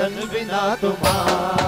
दर्शन बिना तुम्हारे।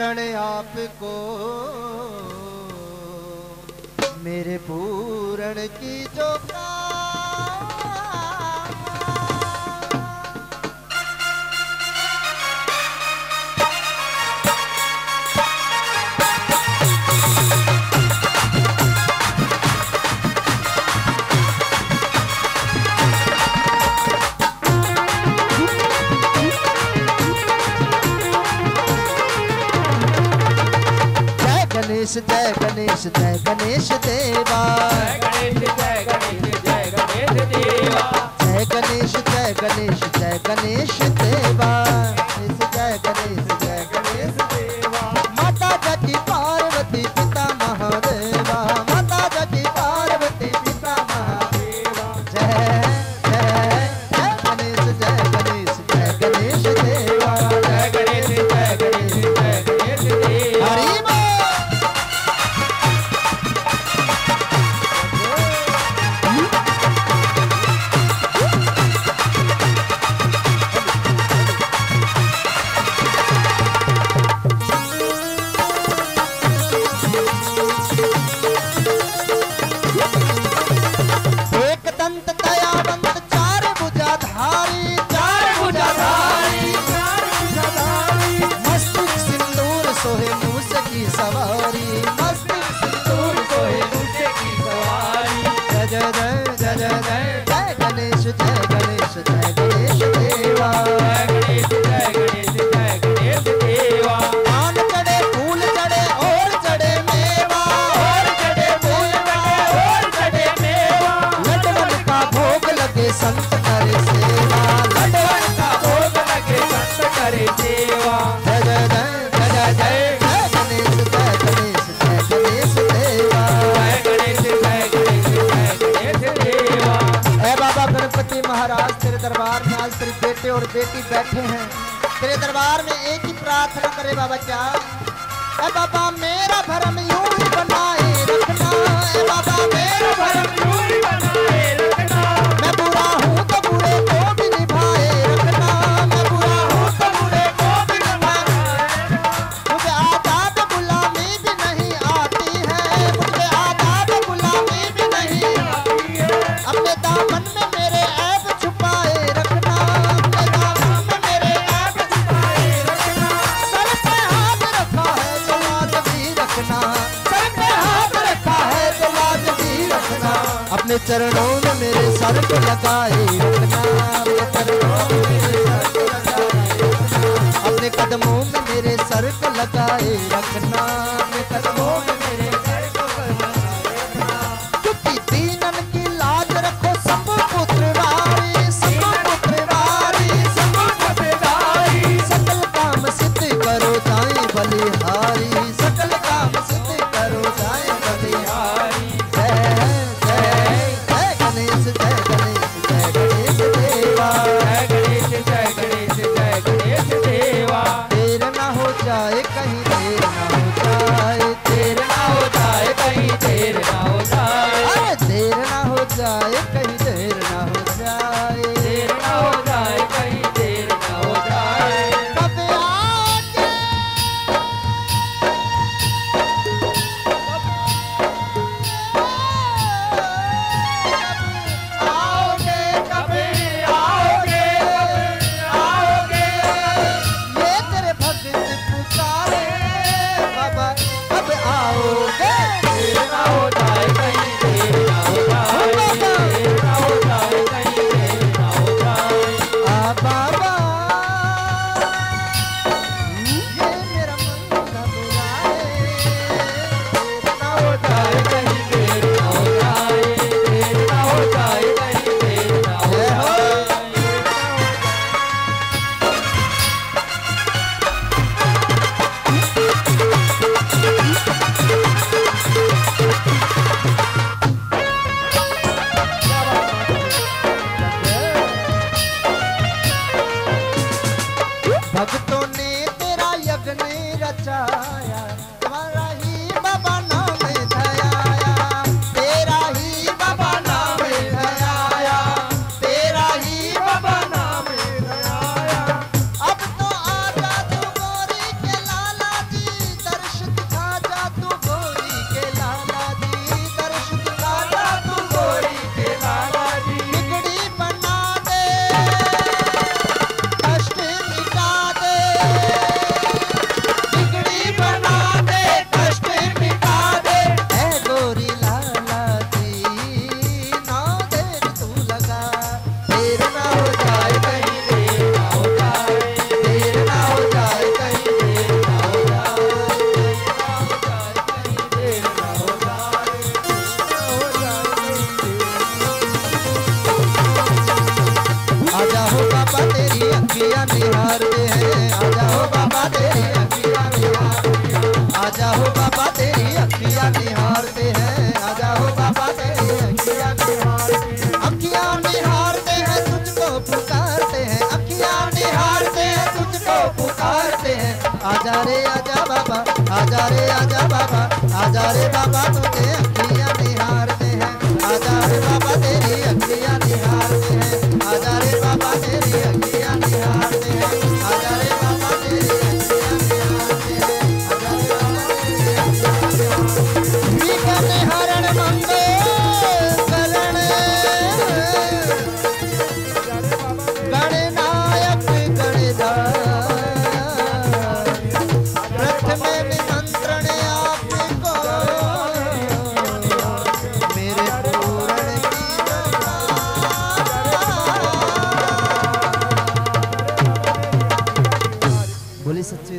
निमंत्रण आपको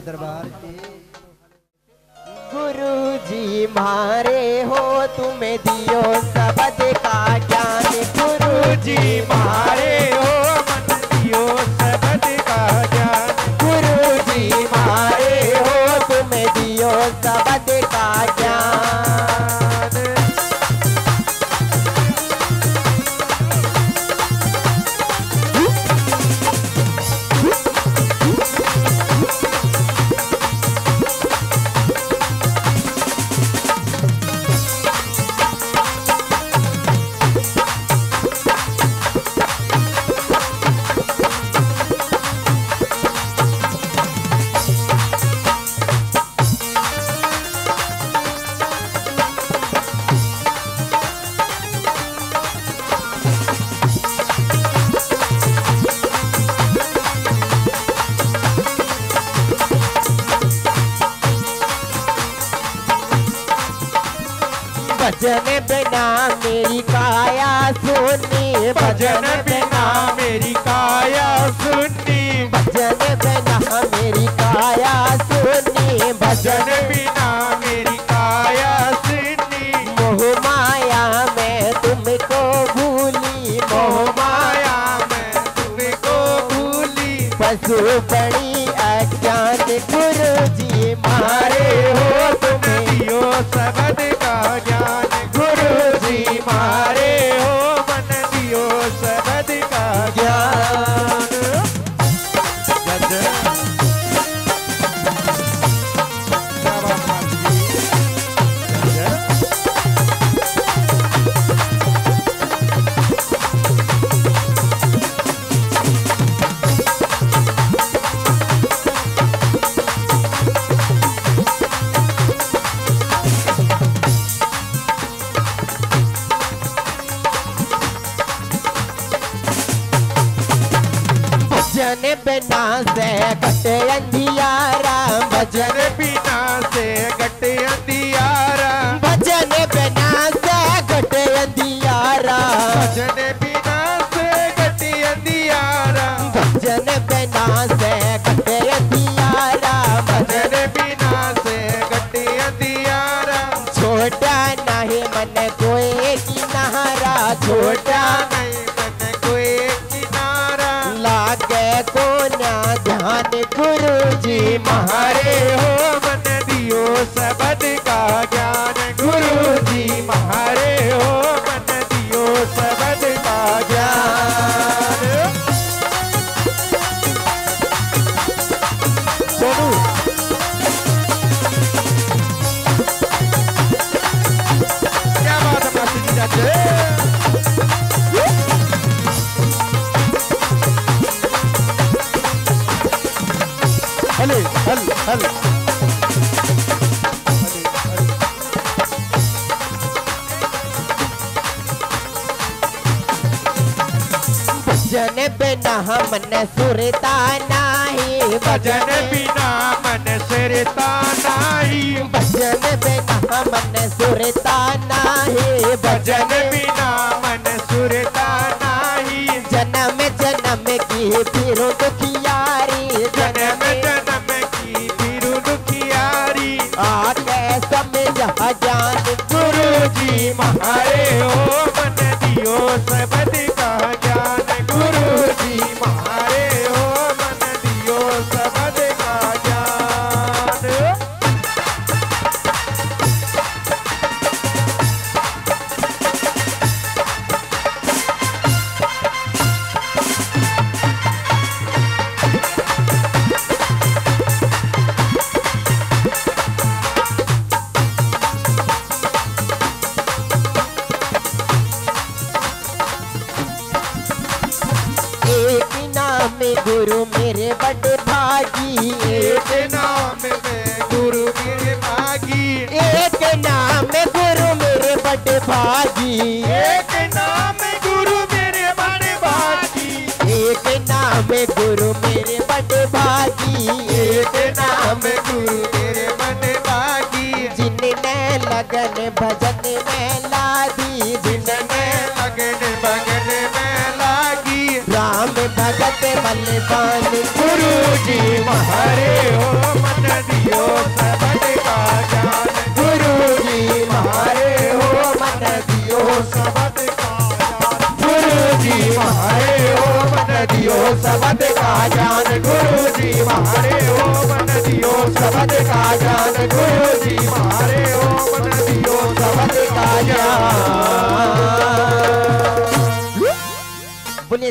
दरबार। गुरु जी मारे हो तुम्हें दियो सबद का ज्ञान। गुरु जी मारे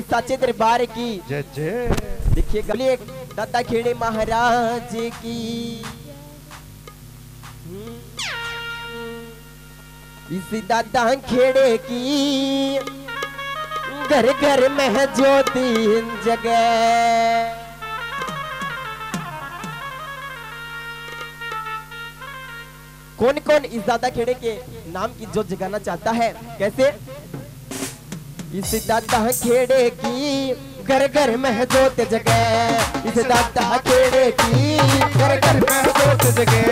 सचे दरबार की। देखिए बोलिए दादा खेड़े महाराज की। इस दादा खेड़े की घर घर में ज्योति जगह कौन कौन इस दादा खेड़े के नाम की जो जगाना चाहता है? कैसे? इस दादा खेड़े की, घर घर में जोत जगे। इस दादा खेड़े की, घर घर में जोत जगे।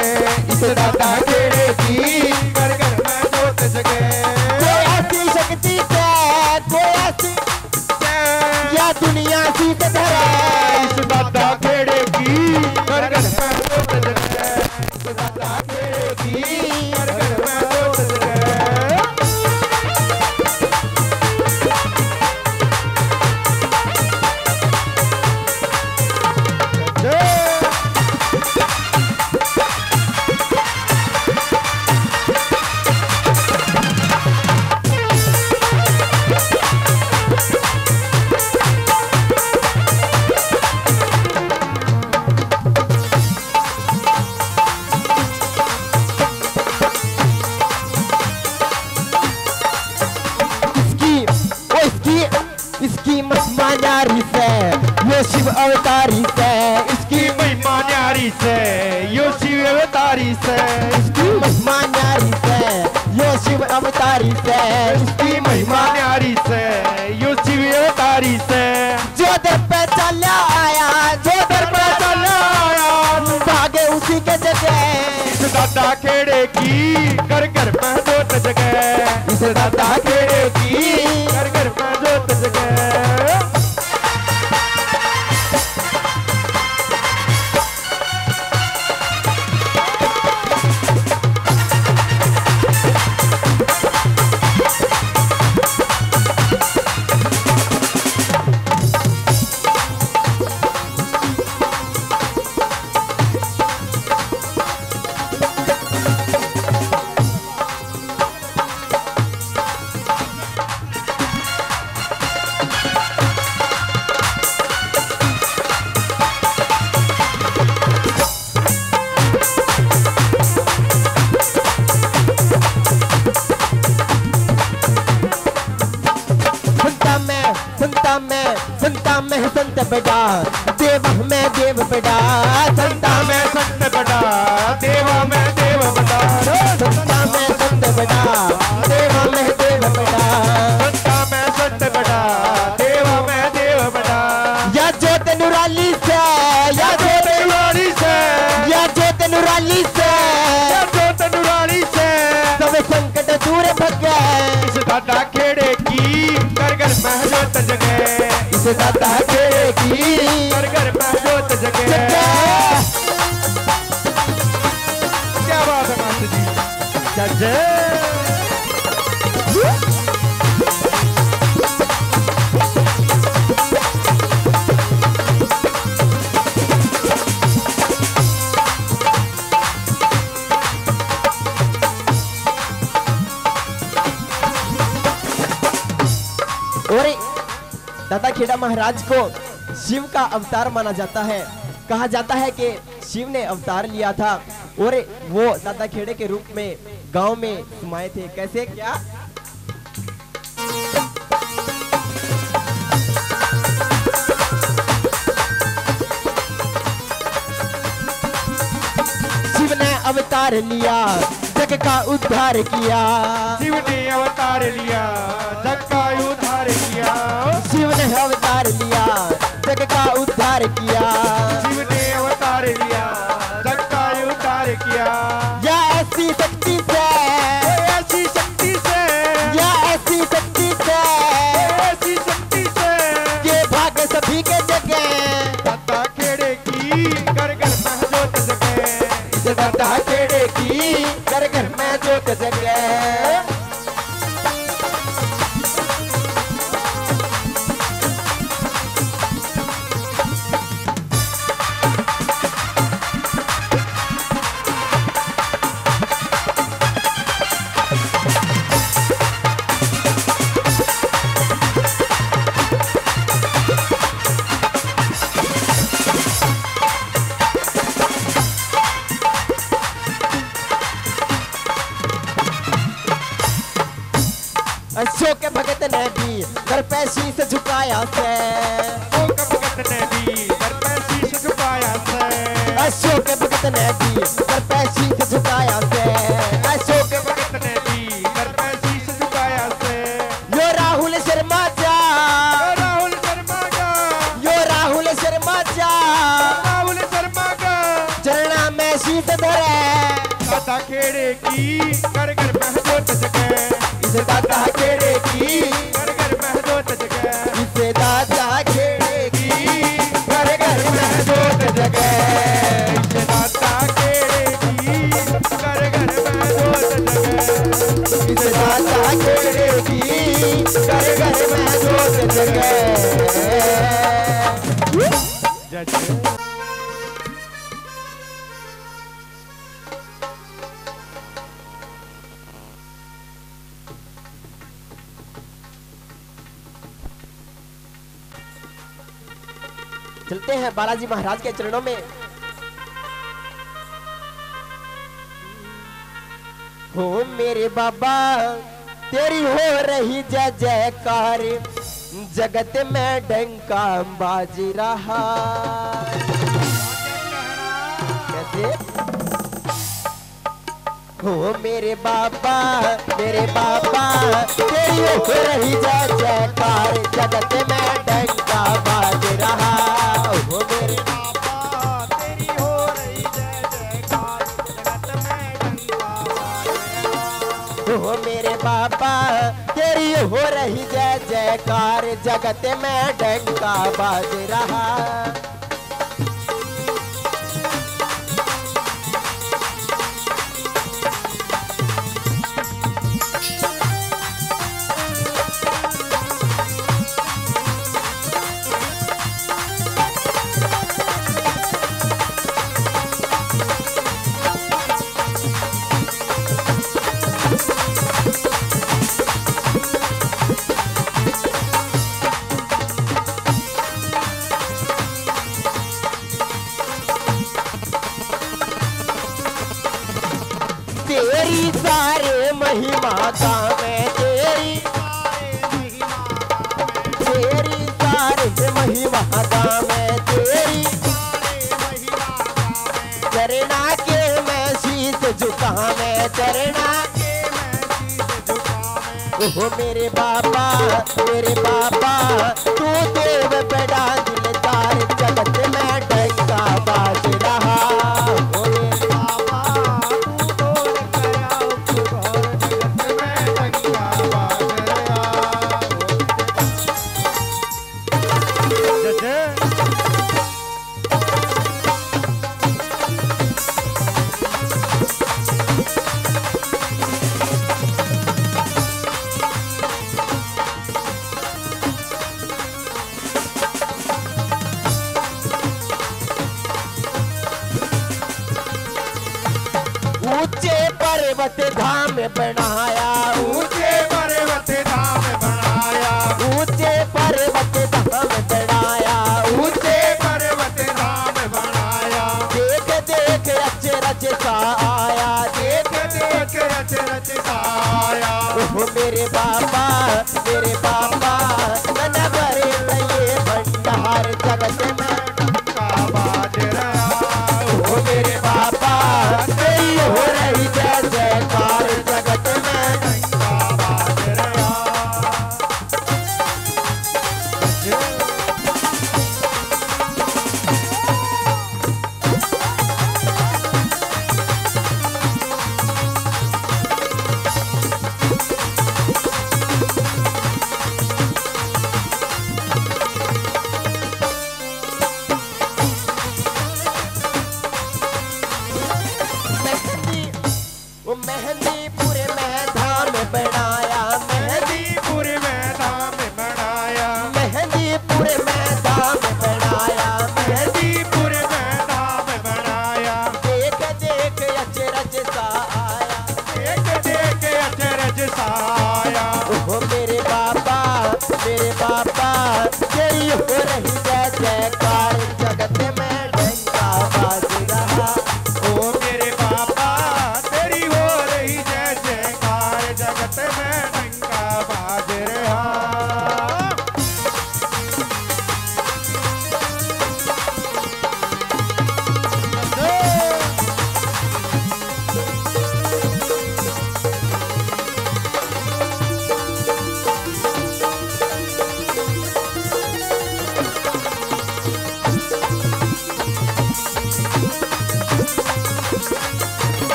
इस दादा खेड़े की, घर घर में जोत जगे। दुनिया की कधरा इस दादा खेड़े चला आया जेबर पे चला आया। भागे उसी के जगह। इस दादा खेड़े की कर घर में दो जगह इस दादा खेड़े की कर घर में माता के की। महाराज को शिव का अवतार माना जाता है। कहा जाता है कि शिव ने अवतार लिया था और वो दादा खेड़े के रूप में गाँव में घुमाए थे। कैसे? क्या? शिव ने अवतार लिया जग का उद्धार किया। शिव ने अवतार लिया जग का उद्धार किया। शिव ने अवतार aqui. बालाजी महाराज के चरणों में। हो मेरे बाबा, तेरी हो रही जय जयकार। जगत में डंका बाज रहा। कैसे? हो मेरे बाबा मेरे बाबा, तेरी हो रही जय जयकार। जगत में डंका बाज रहा। बाबा तेरी हो रही जय जयकार जगत में डंका बाज रहा। हो मेरे बाबा मेरे बाबा तू देव पे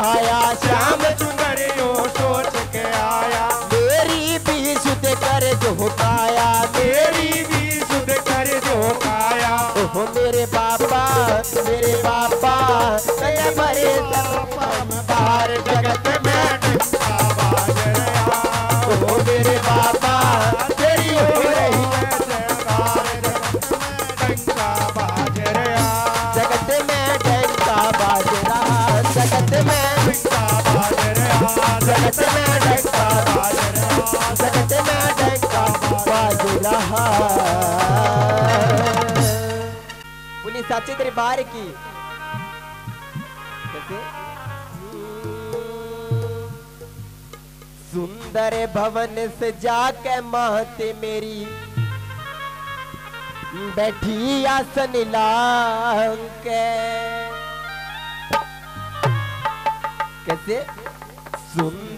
आया श्याम सुंदरियों सोच के मेरी भी सुध कर जो मेरी भी सुध कर जो मेरे पापा मेरे बाबा। पुलिस साची तेरी बाहर की। सुंदर भवन से जाके महते मेरी। बैठी आसन लांके कैसे?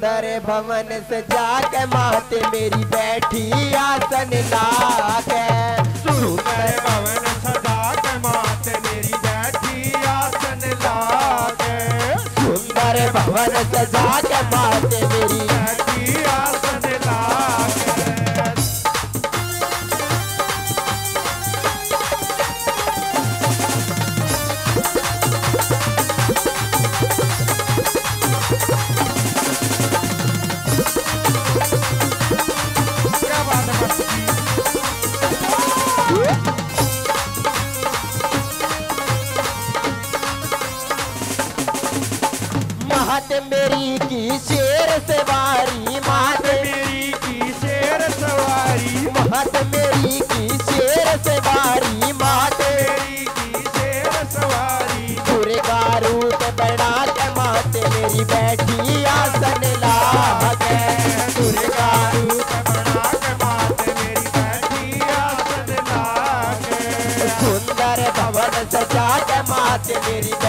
सुंदर भवन से जाके माते मेरी बैठी आसन लाके। सुंदर भवन सजा के माते मेरी बैठी आसन लाके। सुंदर भवन सजा के माते मेरी बात मेरी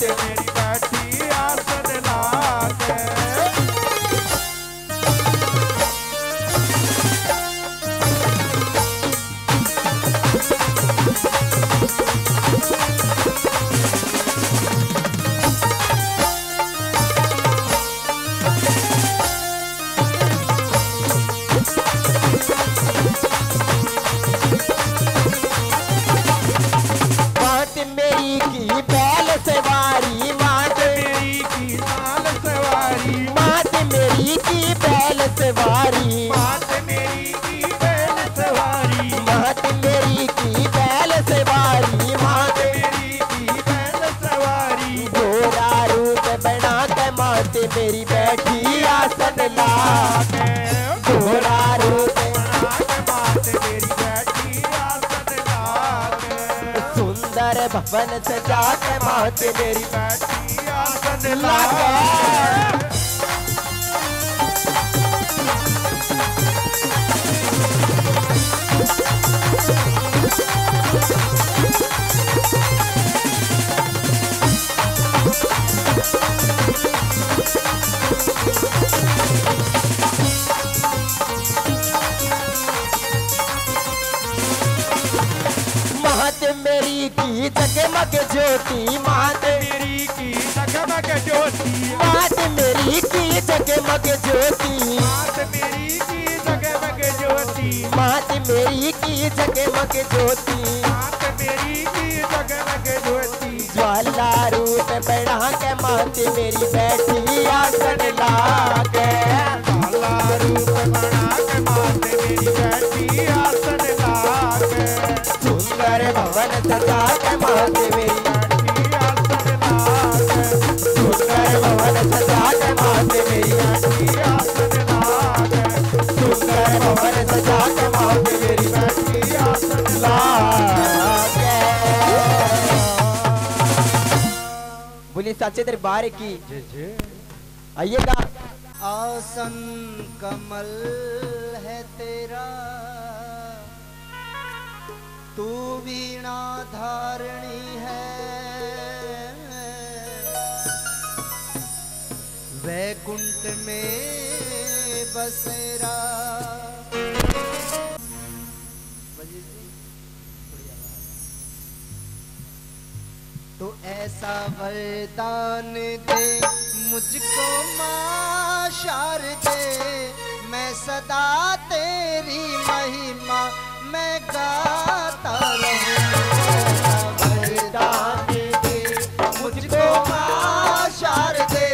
te पे मेरी बैठी आसन लगा। ज्योति ज्योति। मेरी ज्योति। मेरी की ज्योति। मेरी ज्योति। ज्वाला रूप बढ़ा के माती मेरी बैठी आसन लागे। ಸಚ್ಚೆದರೆ की। आइएगा आसन कमल है तेरा तू वीणा धारणी है। वैकुंठ में बसेरा ऐसा वरदान दे, मुझको माशार दे। मैं सदा तेरी महिमा, मैं गाता रहूँ। वरदान दे, मुझको माशार दे।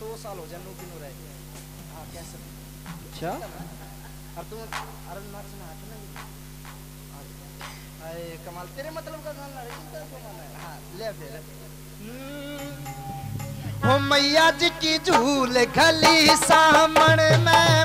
सौ साल हो जाए नूकिन रह हाँ। कह सकते अच्छा? और तुम अरे नाच ना हट ना अरे कमाल। तेरे मतलब का गाना है हाँ? ले फिर हो हम्म। मैया जी की झूल खली सामण में।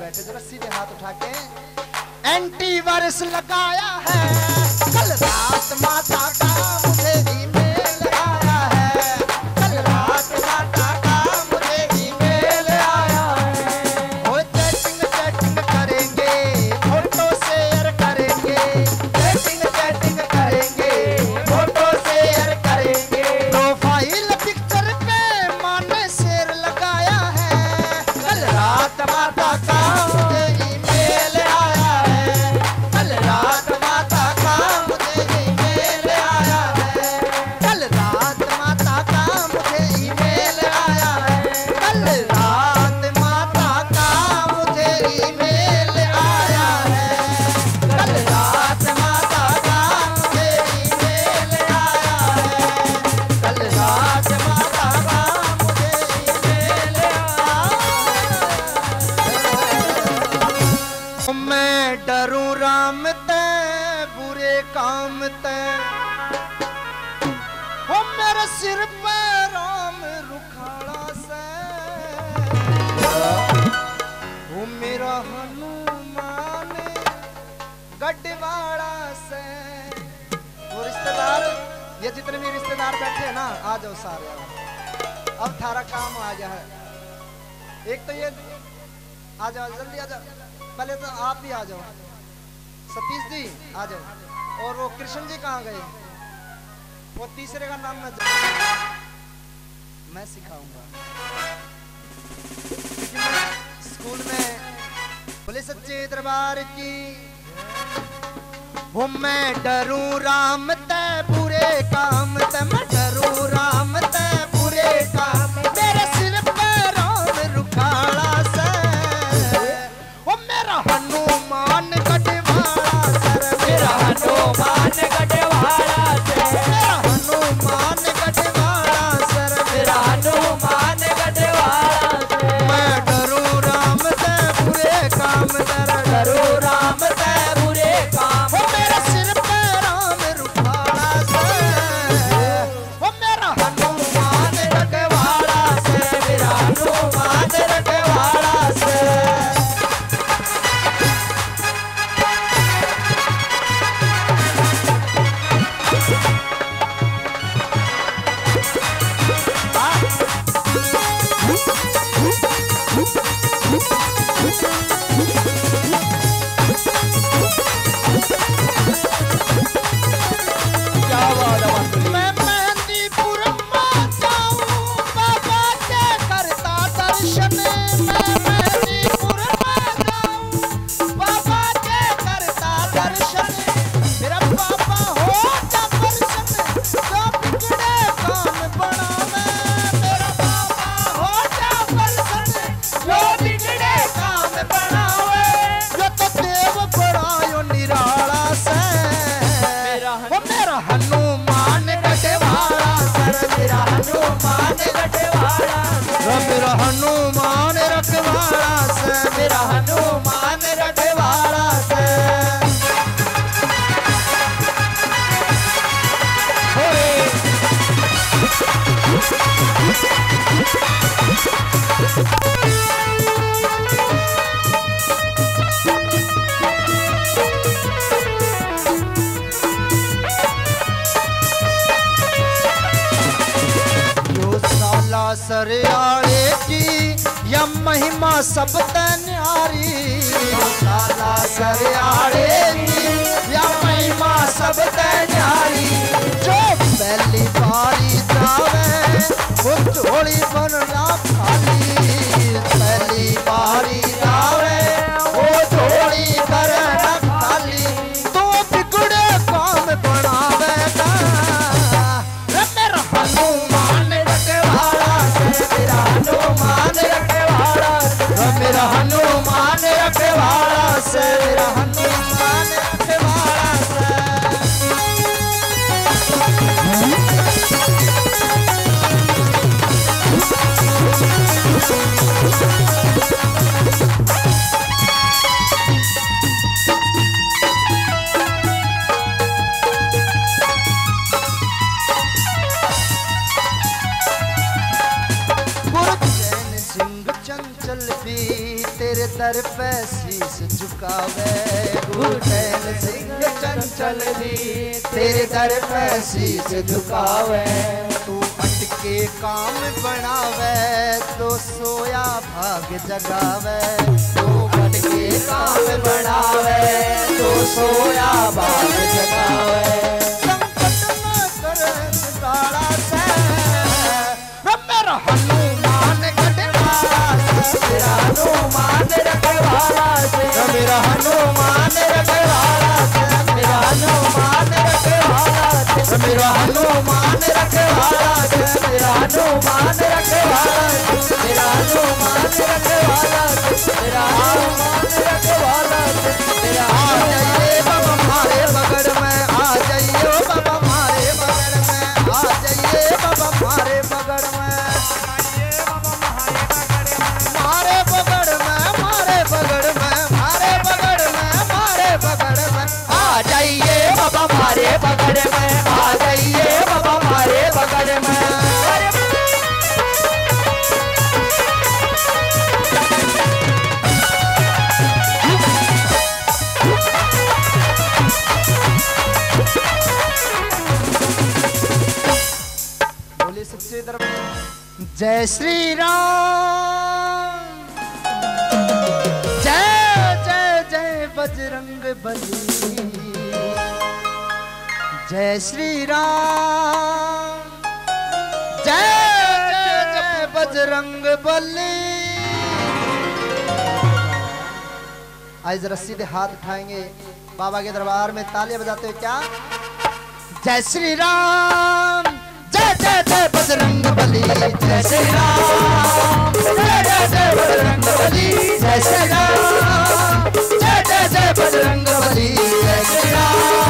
बैठे जरा सीधे हाथ उठा के एंटी वायरस लगाया है। कल रात माता का हनुमान रखवाला मेरा हनुमान रखवाला मेरा हनुमान रखवाला मेरा हनुमान रखवाला मेरा हनुमान रखवाला मेरा हनुमान रखवाला मेरा आ जाइए बाबा हमारे बगड़ में, आ जाइए बाबा हमारे बगड़ में, आ जाइए बाबा हमारे बगड़ बाबा मारे पकड़ में आ जाइए बाबा मारे पकड़ में। जय श्री राम जय जय जय, बजरंग बली। जय श्री राम जय जय, बजरंग बली। आज रस्सी सीधे हाथ उठाएँगे। बाबा के दरबार में तालियाँ बजाते हुए क्या? जय श्री राम जय जय जय, बजरंग बली। जय श्री राम जय जय जय, बजरंग बली। जय श्री राम जय जय जय, बजरंग बली। जय श्री राम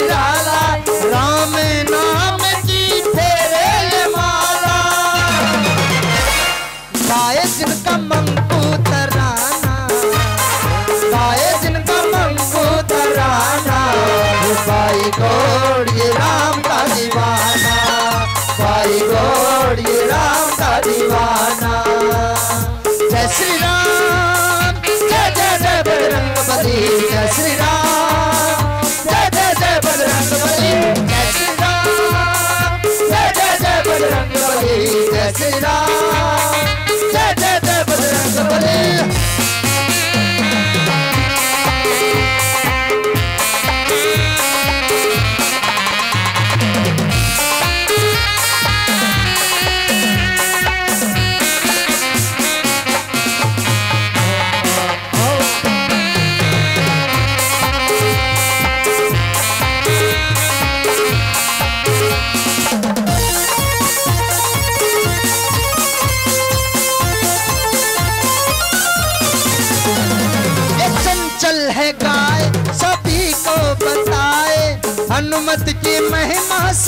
啦。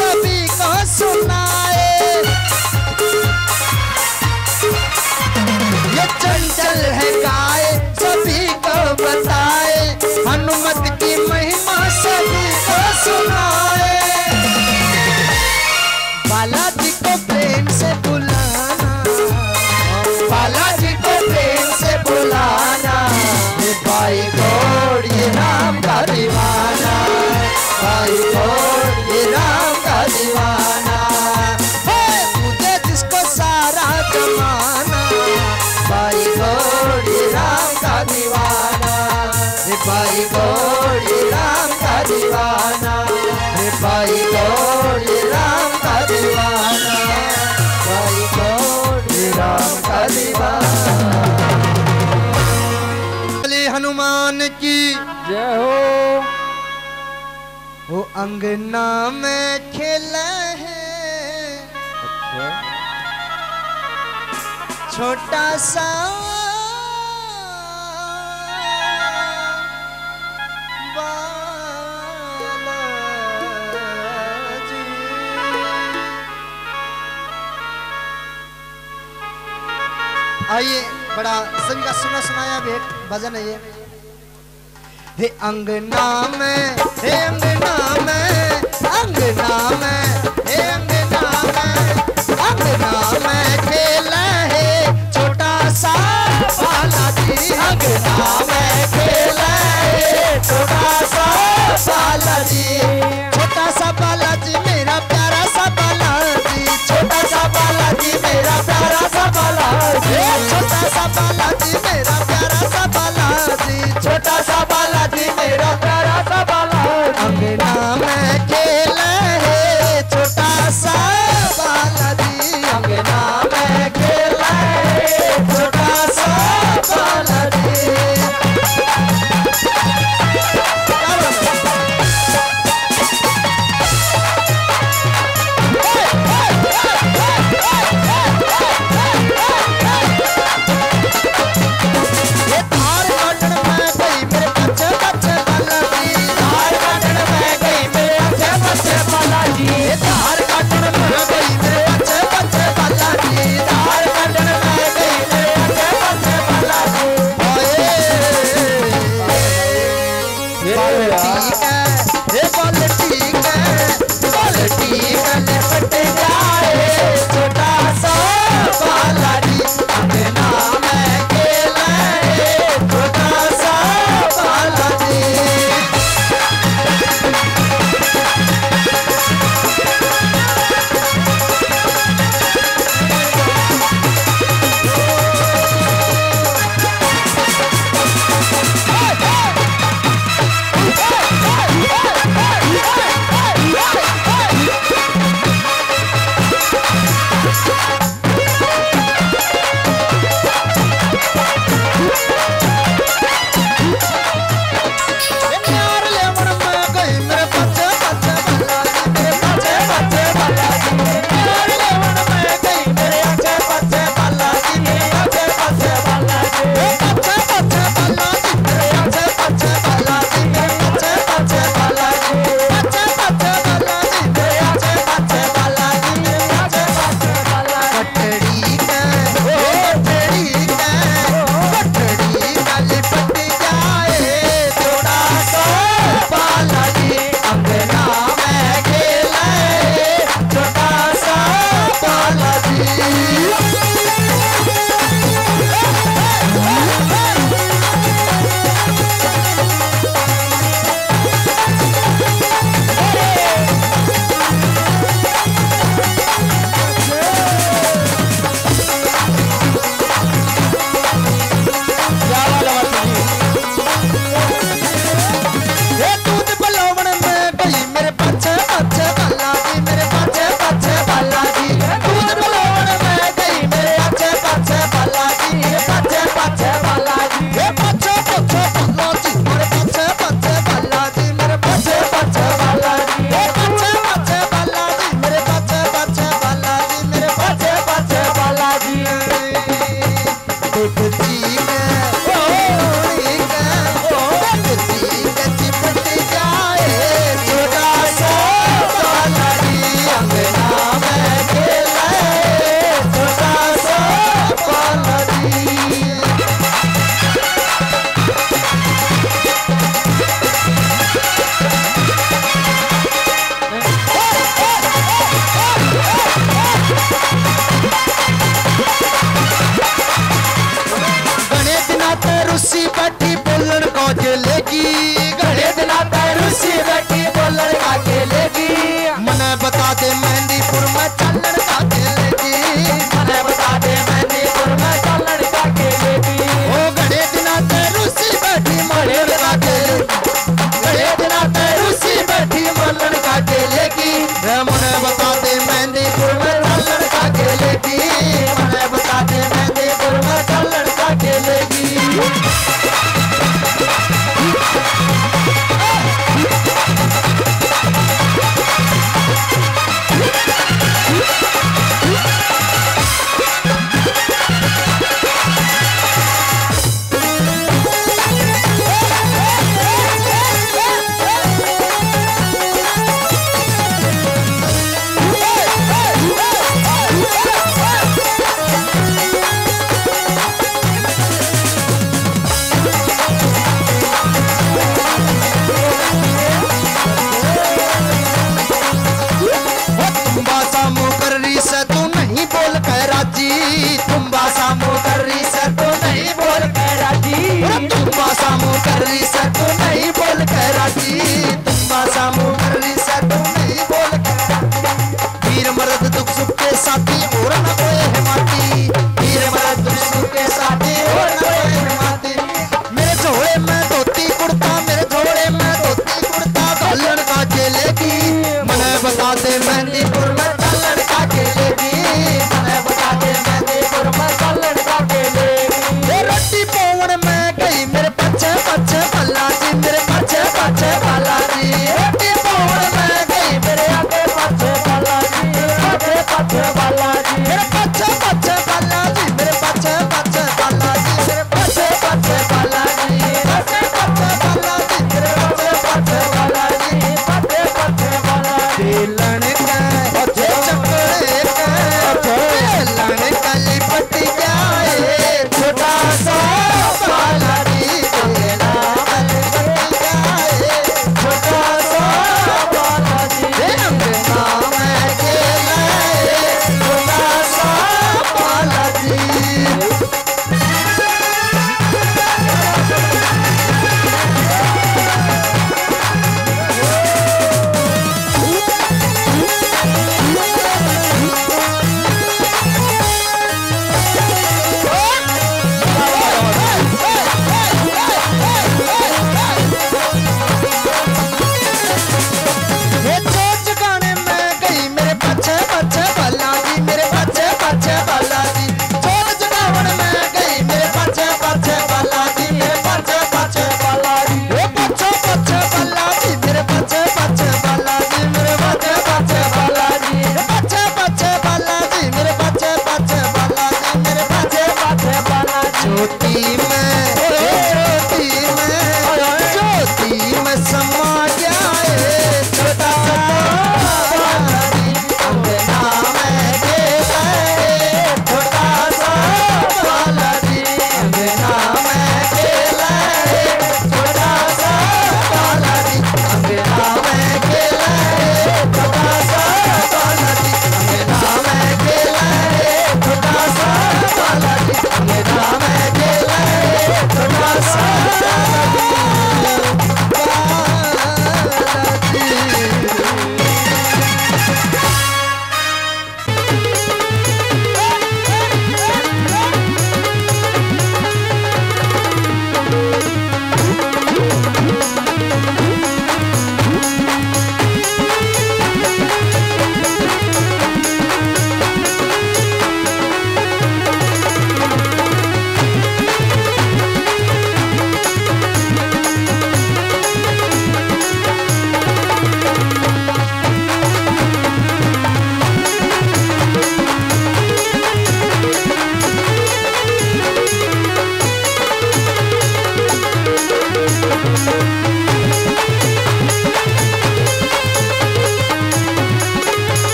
महिमा हो। वो अंगना में खेला है। छोटा सा। आइए बड़ा सभी का सुना सुनाया भी एक भजन है ये। हे अंगना में हे अंगना में अंगना में हे अंगना में अंगना में खेला है छोटा सा बालाजी। अंगना में खेला है छोटा सा बालाजी। छोटा सा बालाजी मेरा प्यारा सा बालाजी। छोटा सा बालाजी मेरा प्यारा सा बालाजी अब नाम खेला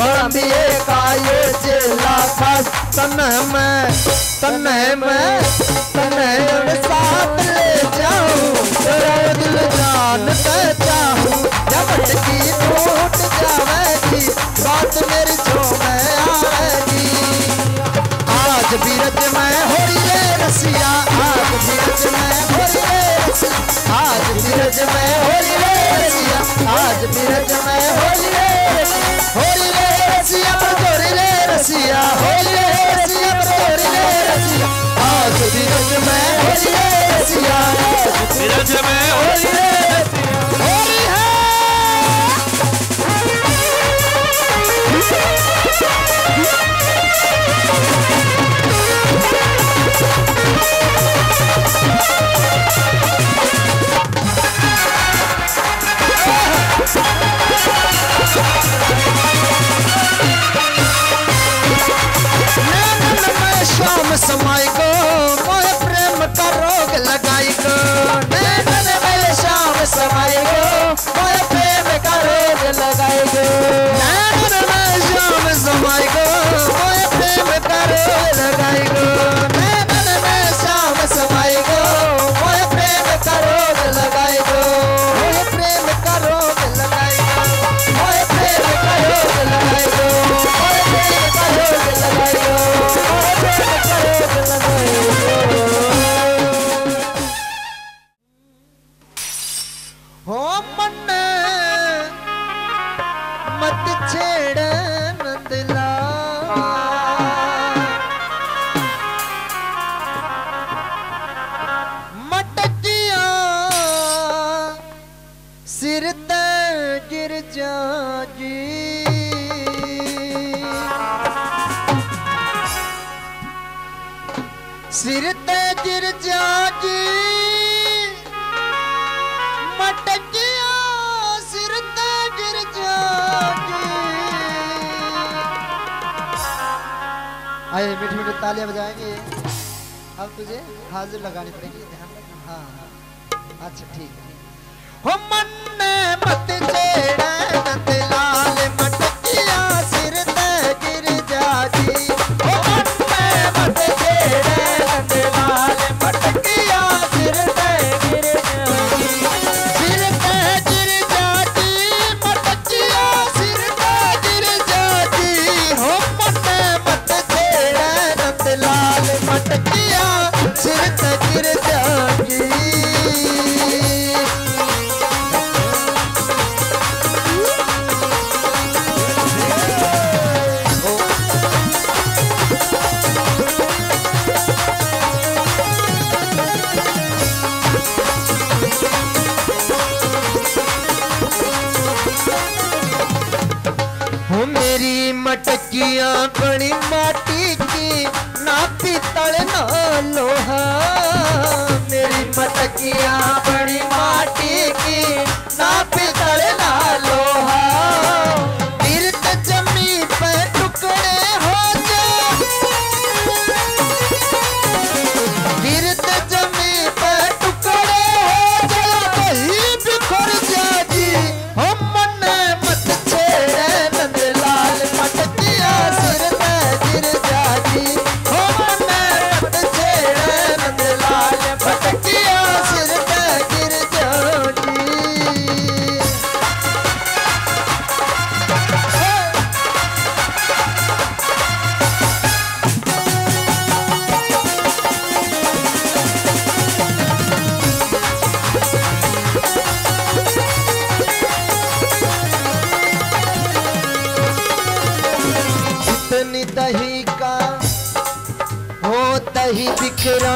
में का यो चिल्ला खास तन में तन में तन में साथ ले जाऊँ। तेरा दिल जान चाहूँ। जब की टूट बात मेरी छो में आवेगी आज बीरज में होली रे रसिया आज बीरज में होली रे रसिया, आज बीरज में होली रे होली रे रसिया पर चोरी रे रसिया, होली रे रसिया पर चोरी रे रसिया। आज बीरज में होली रे रसिया बीरज में होली रे होली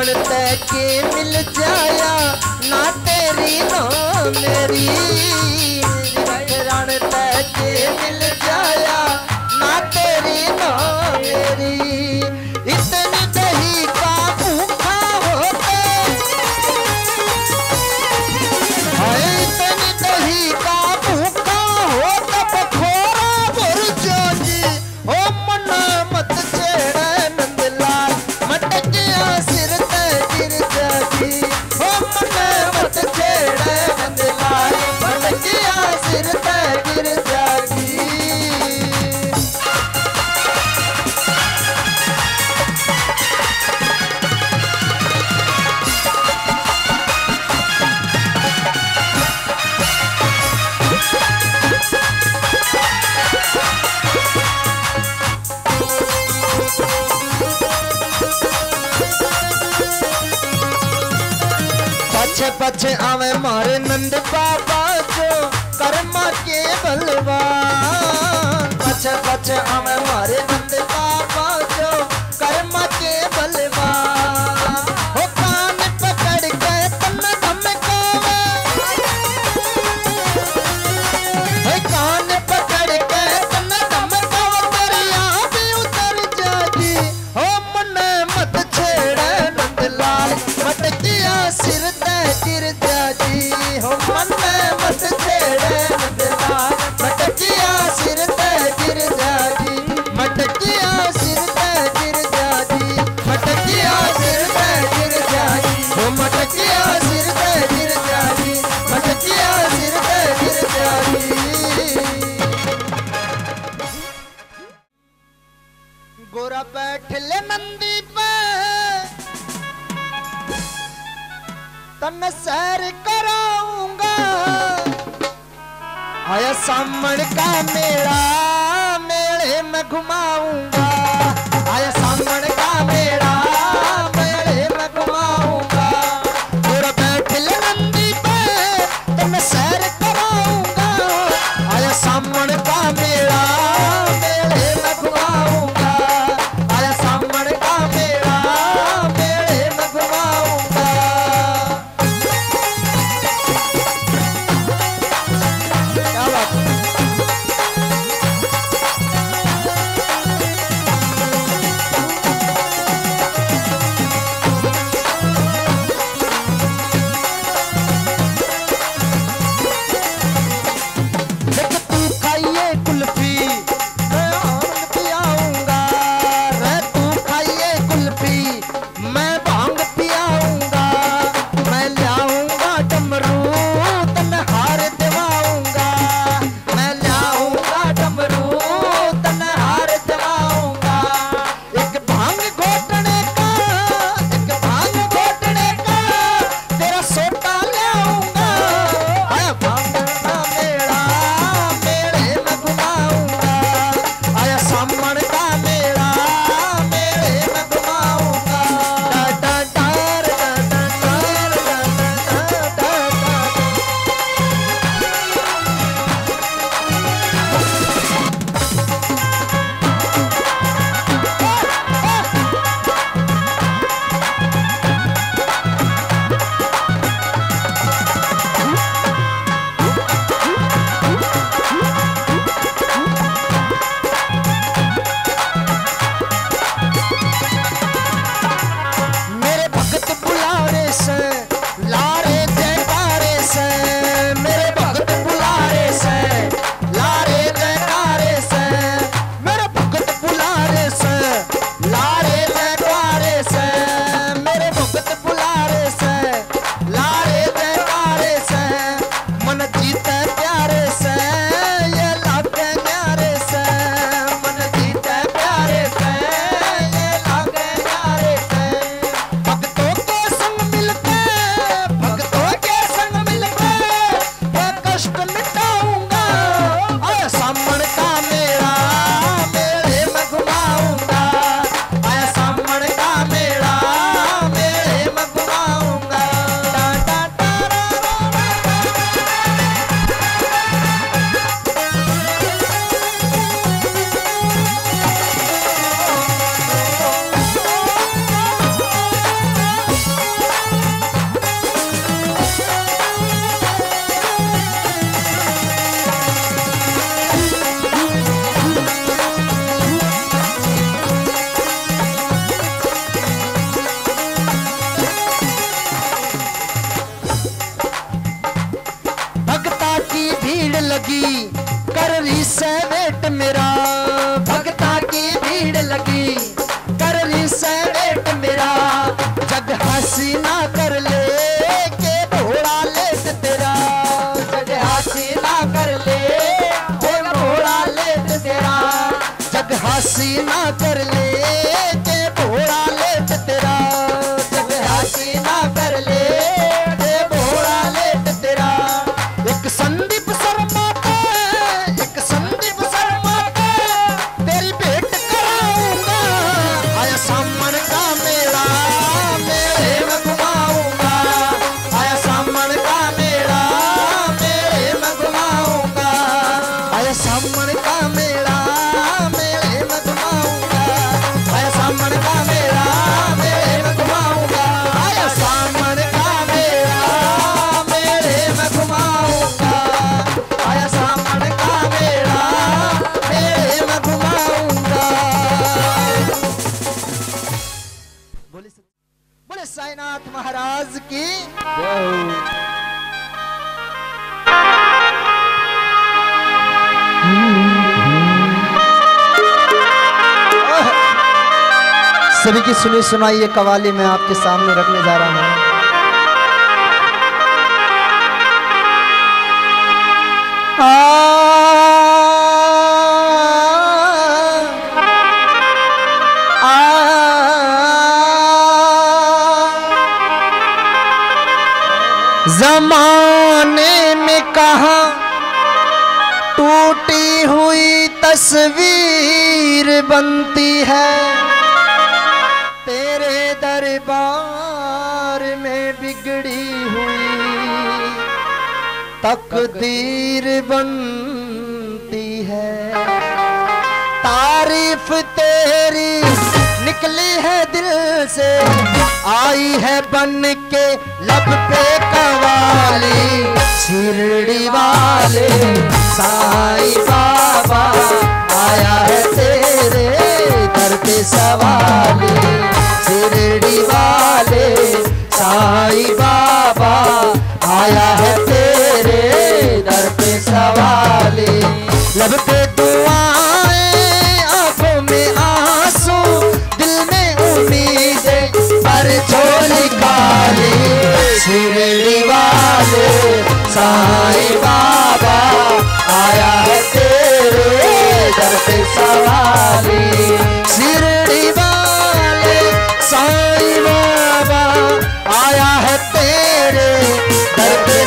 बिखरण तय मिल जाया ना तेरी ना मेरी। सुनाई ये कवाली मैं आपके सामने रखने जा रहा हूँ जमाने में कहा टूटी हुई तस्वीर बनती है तकदीर बनती है। तारीफ़ तेरी निकली है दिल से, आई है बन के लब पे कवाली। शिरडी वाले, साई बाबा, आया है तेरे दर पे सवाली। शिरडी वाले, साई बाबा, आया है तेरे लब पे दुआएँ आँखों में आँसू, दिल में उम्मीद, पर झोली काली शिरडी वाले साई बाबा, आया है तेरे दर पे सवाली।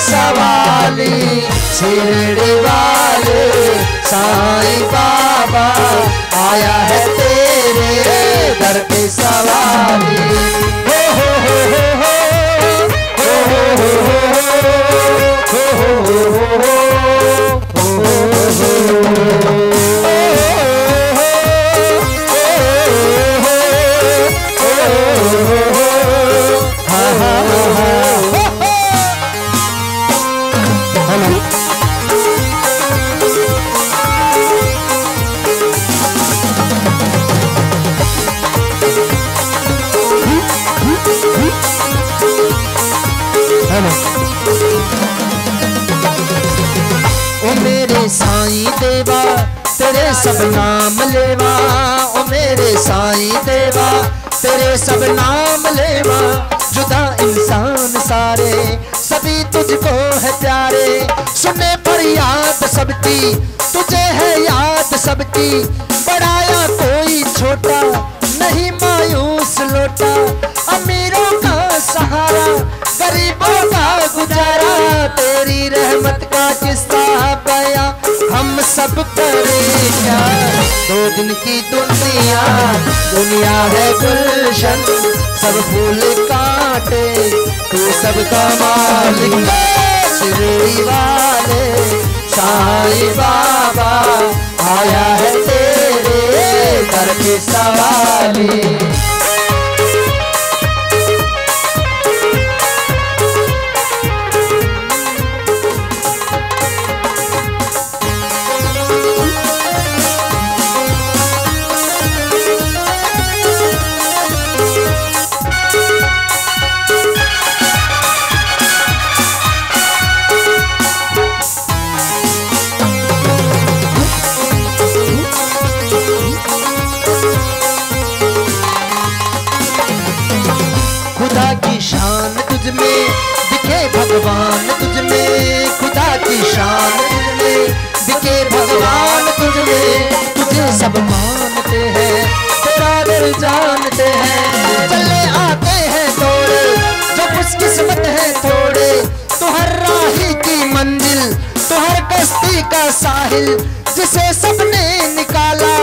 सवाली शिरडी वाले साईं बाबा आया है तेरे दर पे सवाली हो हो हो हो हो हो हो साई साईं देवा, तेरे सब नाम लेवा, जुदा इंसान सारे, सभी तुझको है प्यारे। सुने पर याद सबकी, तुझे है याद सबकी करें क्या दो दिन की दुनिया दुनिया है गुलशन। सब फूल काटे, तू सबका मालिक। श्री वाले साईं बाबा, आया है तेरे पे सवाली। सब मानते हैं, तेरा दिल जानते हैं। चले आते हैं थोड़े जो खुशकिस्मत है थोड़े तो हर राही की मंजिल तो हर कश्ती का साहिल, जिसे सबने निकाला।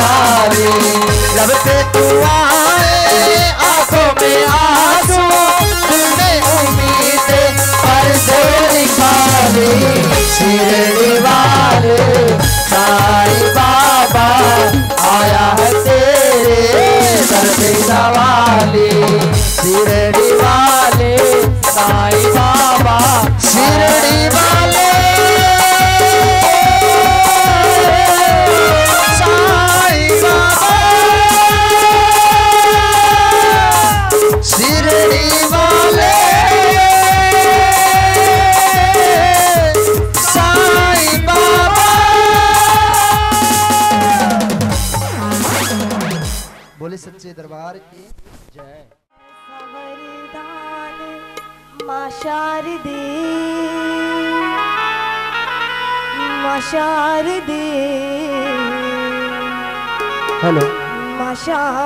प्यारे रब से तू आ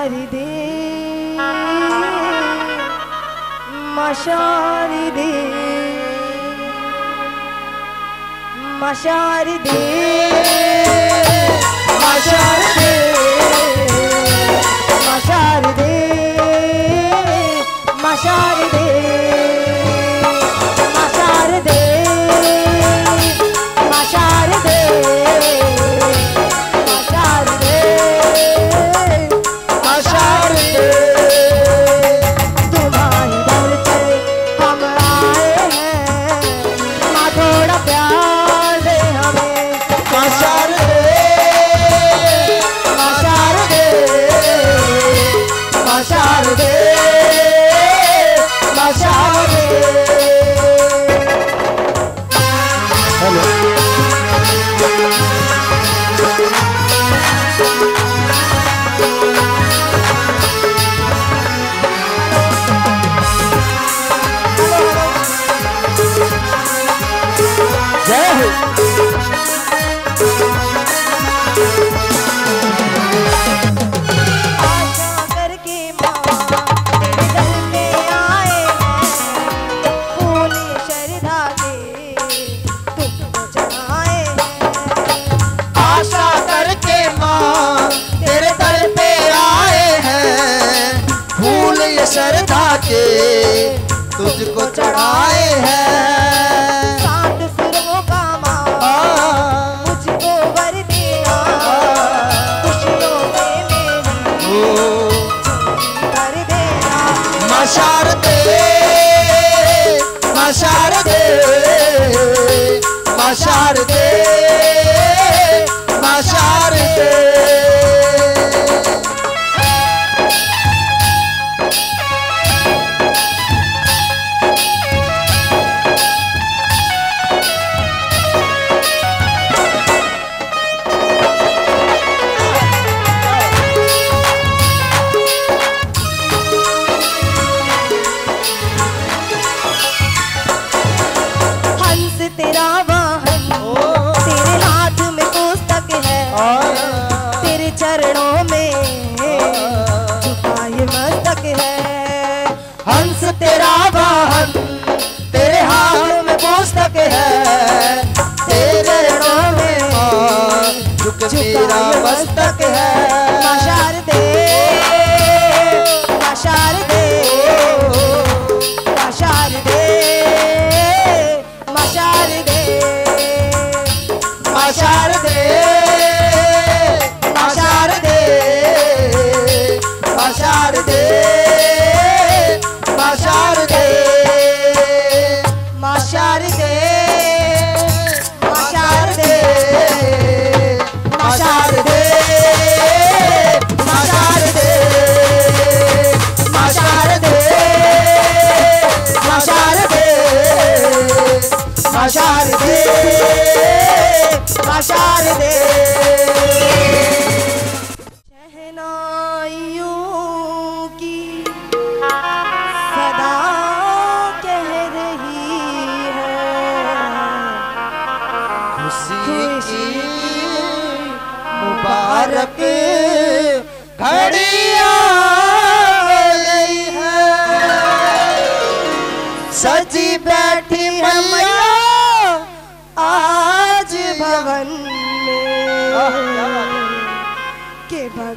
মশারি দে মশারি দে মশারি দে মশারি দে মশারি দে মশারি দে शारदे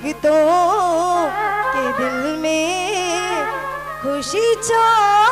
के भक्तों के दिल में खुशी छा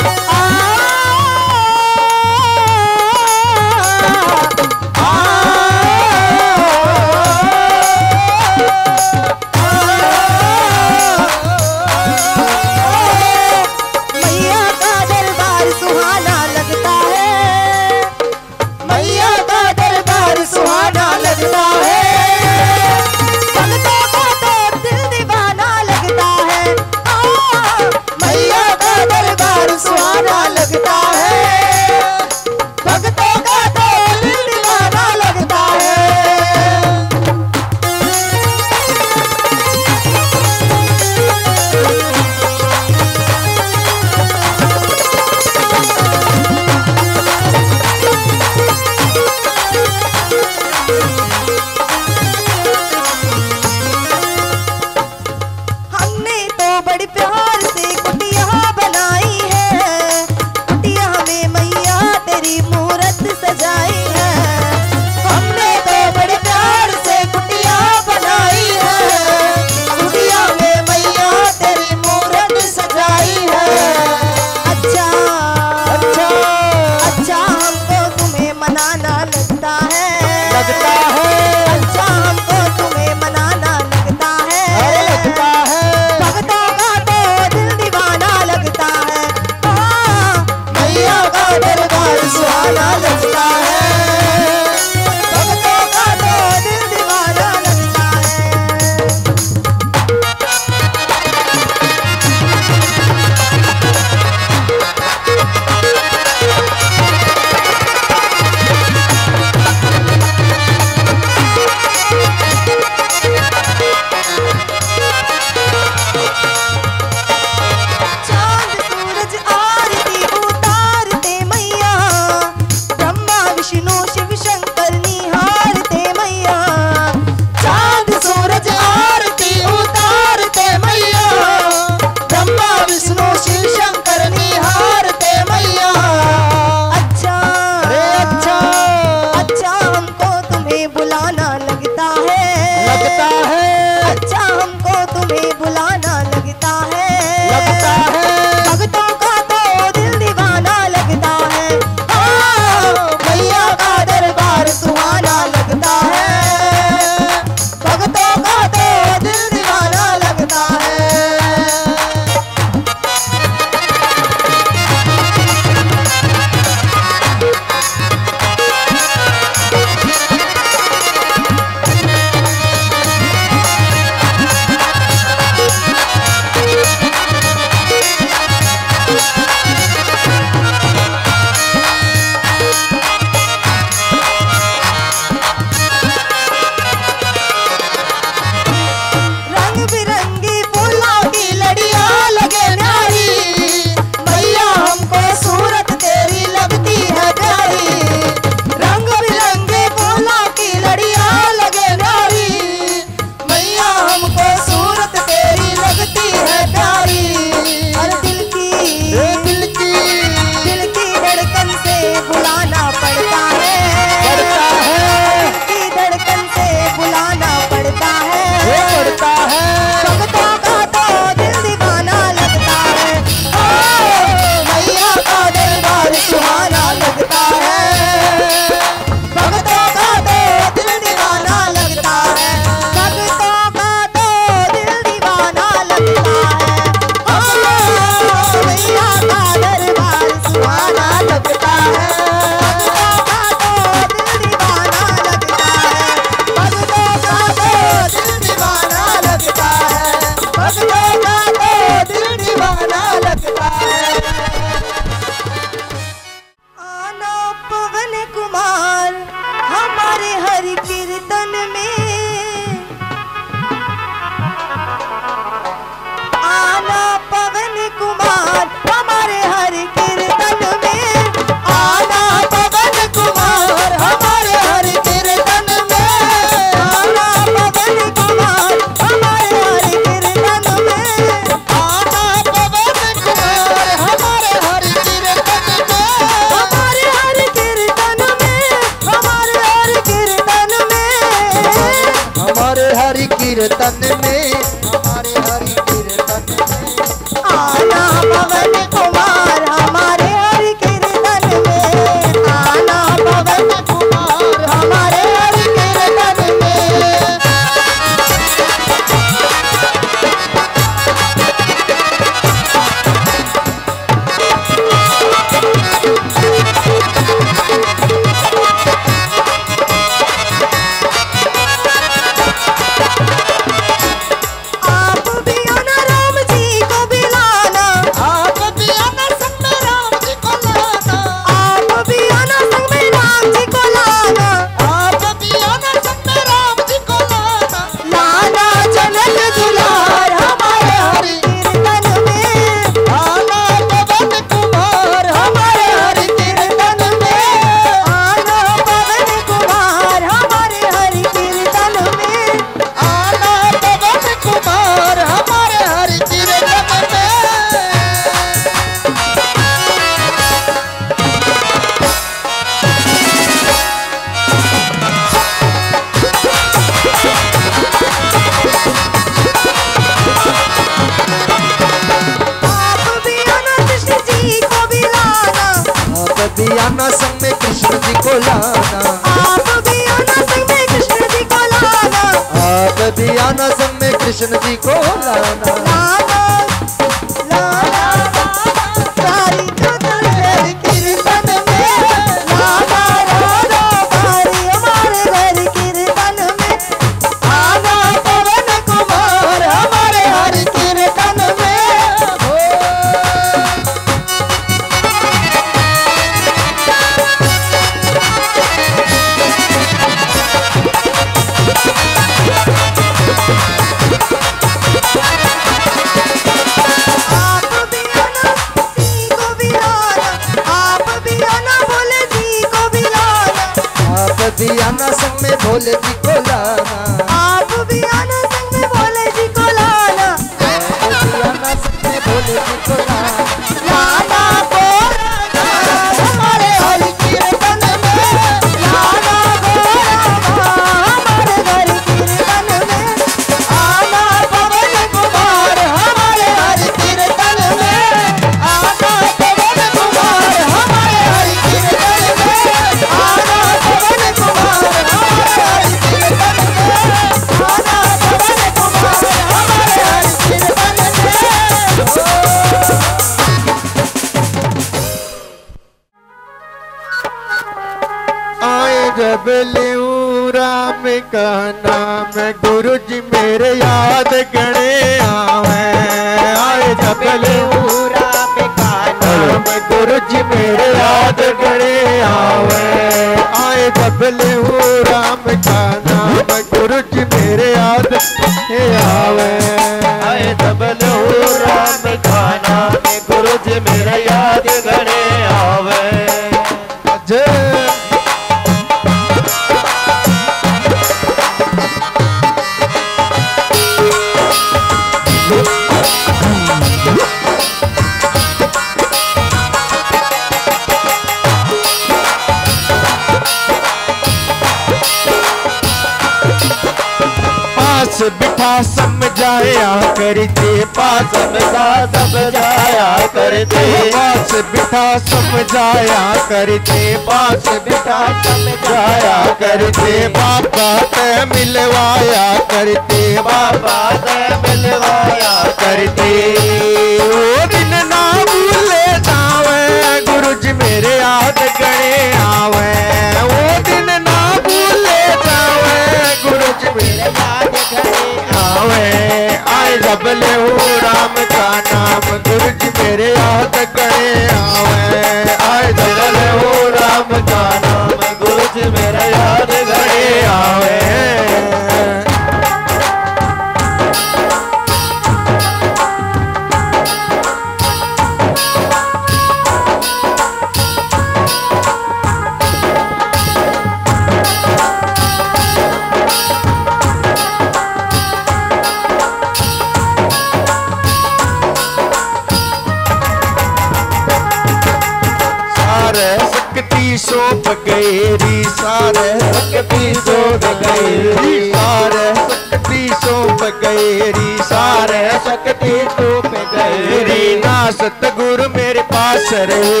said, hey,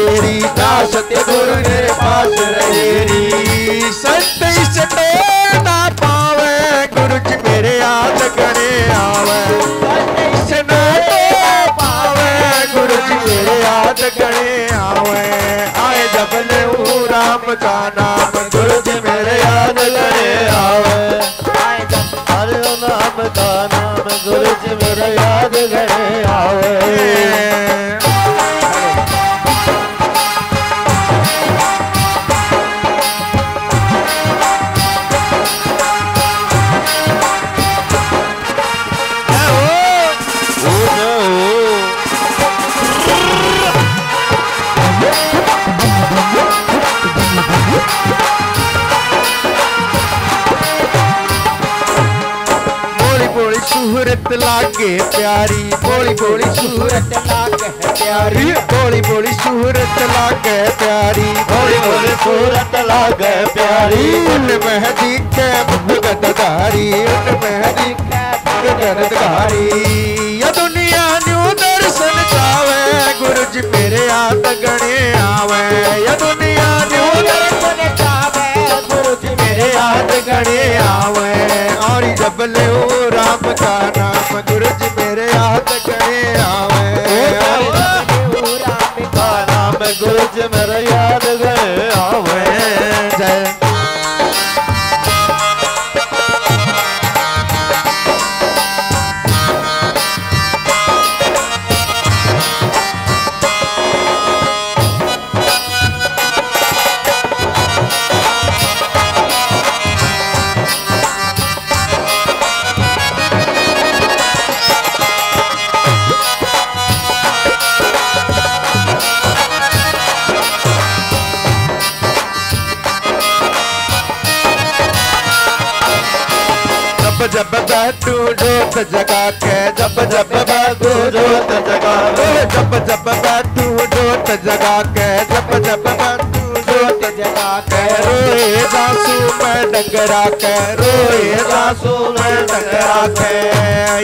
धारी उन मेहंदी के भगत धारी उन मेहंदी के भगत धारी ये दुनिया न्यू दर्शन चावे गुरु जी मेरे हाथ गणे आवे। ये दुनिया टकरा के रोए सासू टकरा के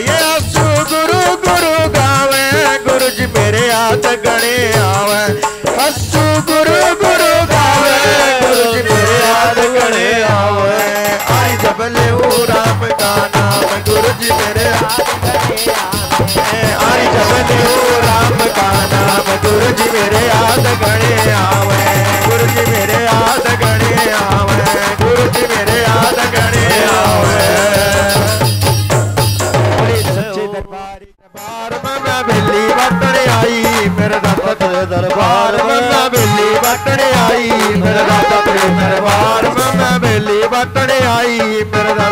ये आँसू गुरु गुरु गावे गुरु जी मेरे हाथ गणे आवे। आँसू गुरु गुरु गावे गुरु जी मेरे हाथ गणे आवे। आई जब ले राम का नाम गुरु जी मेरे हाथ गणे आवे। आई जब ले राम का नाम गुरु जी मेरे हाथ गणे आवे। पतड़ आई मेरा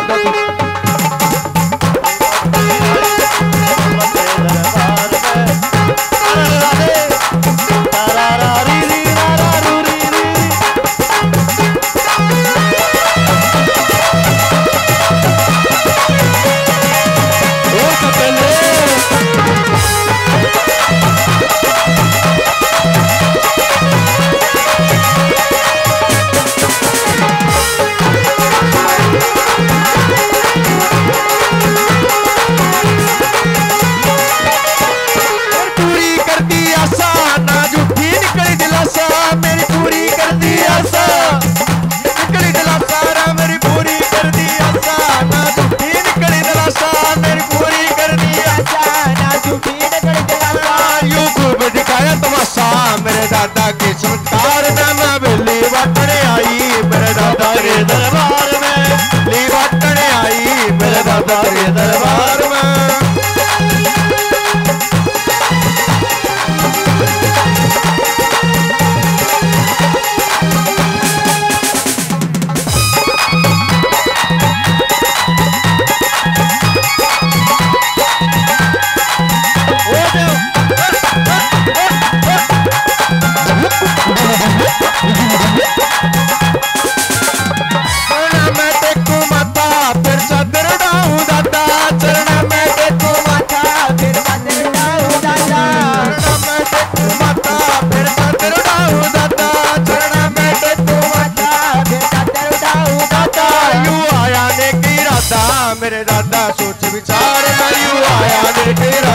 मेरे दादा, सोच विचार मैं आया ने तेरा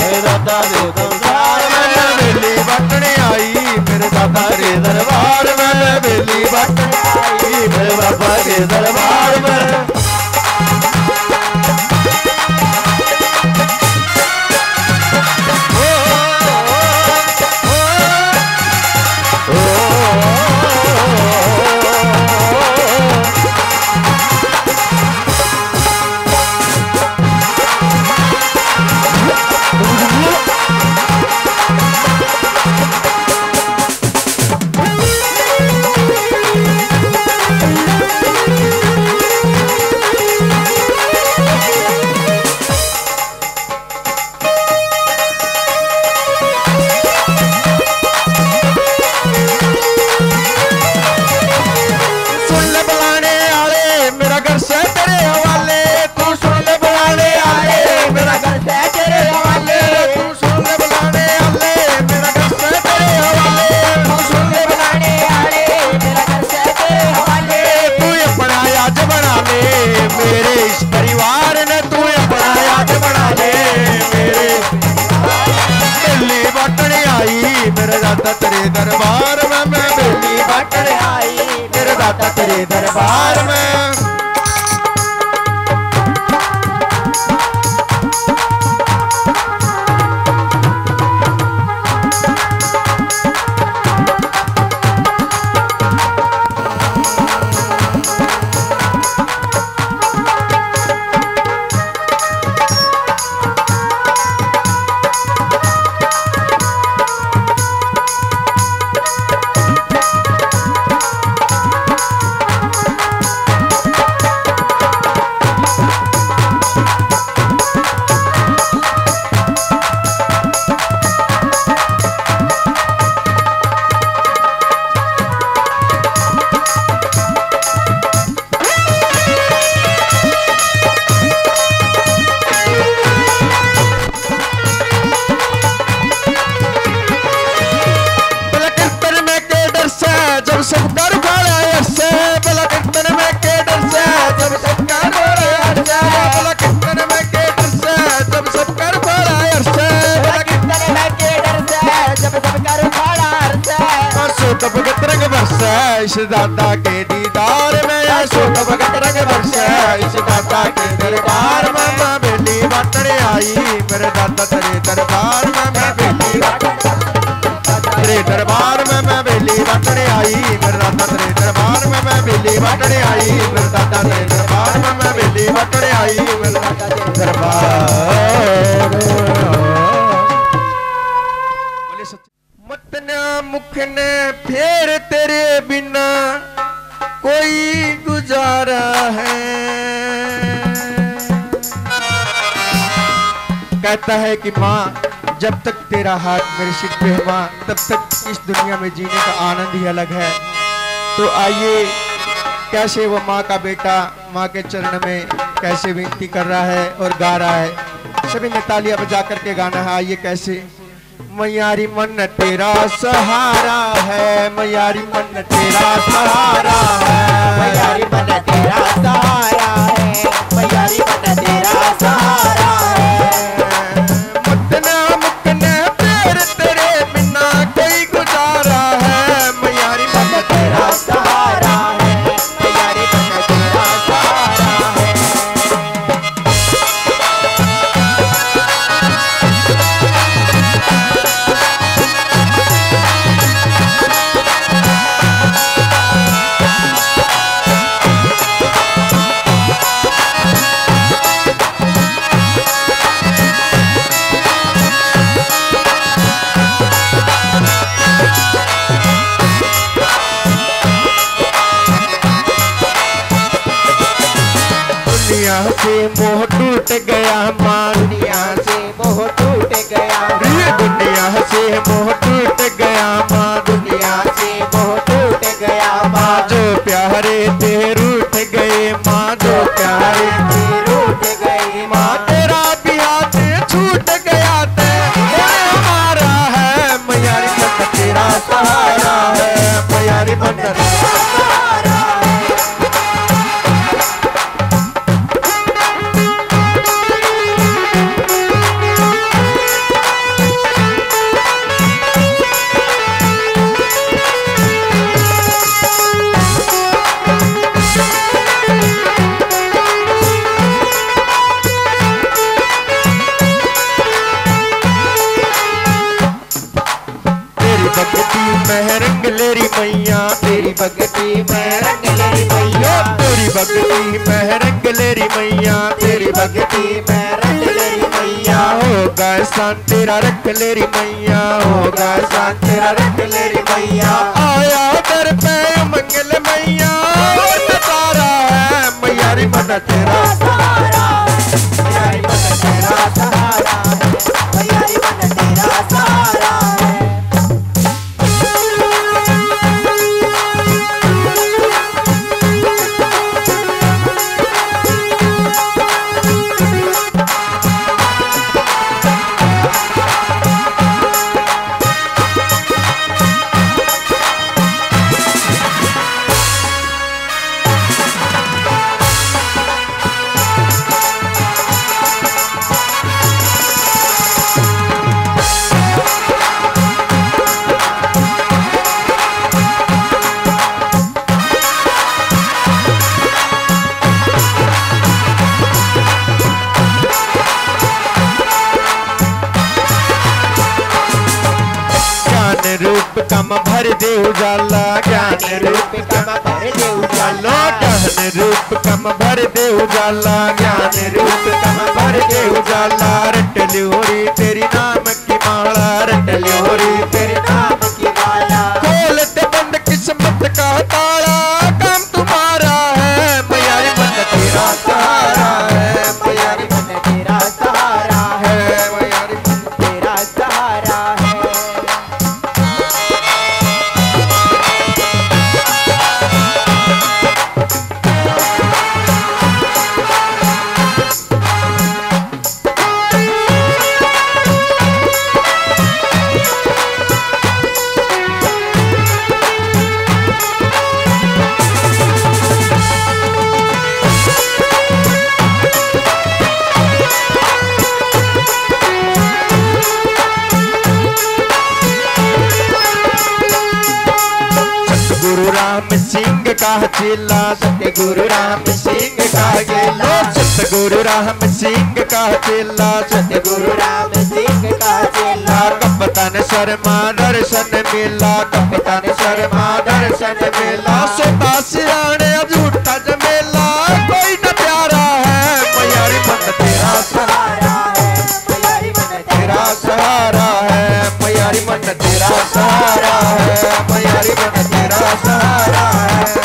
मेरे दादा रे दरबार मैं बेली बटने आई। मेरे दादा रे दरबार मैं बेली बटने आई। मेरे बाबा रे दरबार हाथ मेरे सिर पे हुआ, तब तक इस दुनिया में जीने का आनंद ही अलग है। तो आइए, कैसे वो माँ का बेटा माँ के चरण में कैसे विनती कर रहा है और गा रहा है? सभी ने तालियाँ बजा करके गाना है आइए कैसे? मयारी मन तेरा सहारा है, मयारी मन तेरा सहारा है। मयारी मन तेरा सहारा तेरी भक्ति में रंग लेरी मैया। तेरी भक्ति में रंग लेरी मैया, तेरी भक्ति में रंग लेरी मैया। होगा शान तेरा रख लेरी मैया होगा शान तेरा रख लेरी मैया। आया दर पे मंगल मैया तारा है मैया री मन तेरा। रूप कम भर दे उजाला, ज्ञान रूप कम भर दे उजाला। रट लियोरी तेरी नाम की माला, रट लियोरी तेरी नाम का चेला, सतगुरु राम सिंह का चेला। सतगुरु राम सिंह का चेला गुरु राम सिंह का चेला। कपतन शर्मा दर्शन मेला, कपतन शर्मा दर्शन मेला। सोता सिराने झूठा जमेला कोई न प्यारा है मैया रे मन तेरा सहारा है। मन तेरा सहारा तेरा सहारा है मैया रे मन तेरा सहारा है।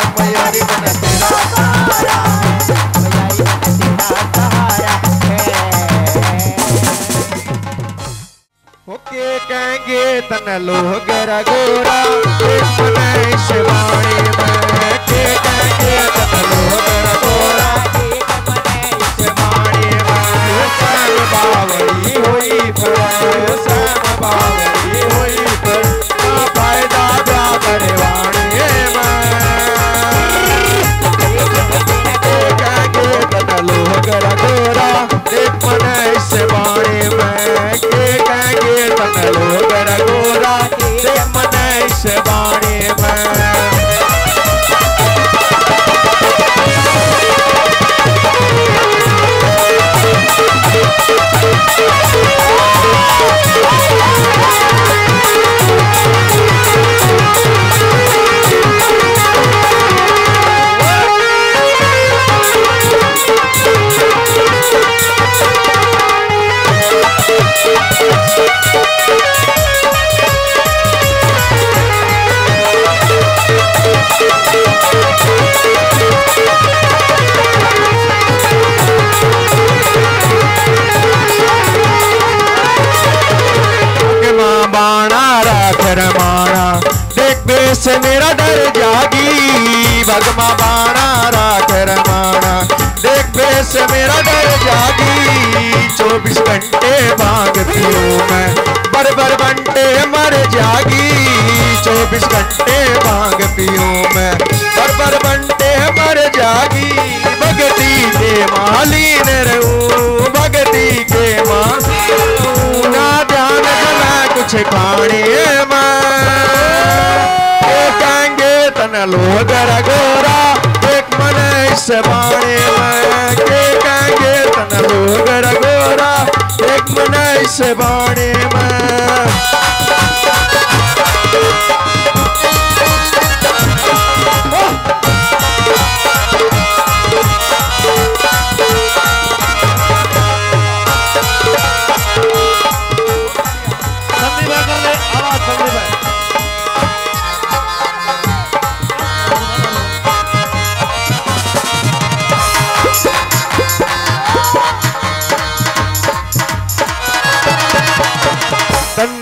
कहेंगे तन लोह गेरा गोरा शिवाणी बैठे तन लोह लोग गोरा शिवाणी श्याम बावरी हुई श्याम बावरी ना फ़ायदा भगमा बाणा राख रमाना देख बेस मेरा डर जागी, चौबीस घंटे भागती हूँ मैं। बर बर बंटे मर जागी, चौबीस घंटे भागती हूँ मैं। बर बर बंटे मर जागी, भगती के मालीन रहूँ, भगती के रहूँ। ना ध्यान जला कुछ खाने में कहेंगे गोरा एक मन से बाणे में के कहेंगे तन लोग गोरा एक मन से बाणे में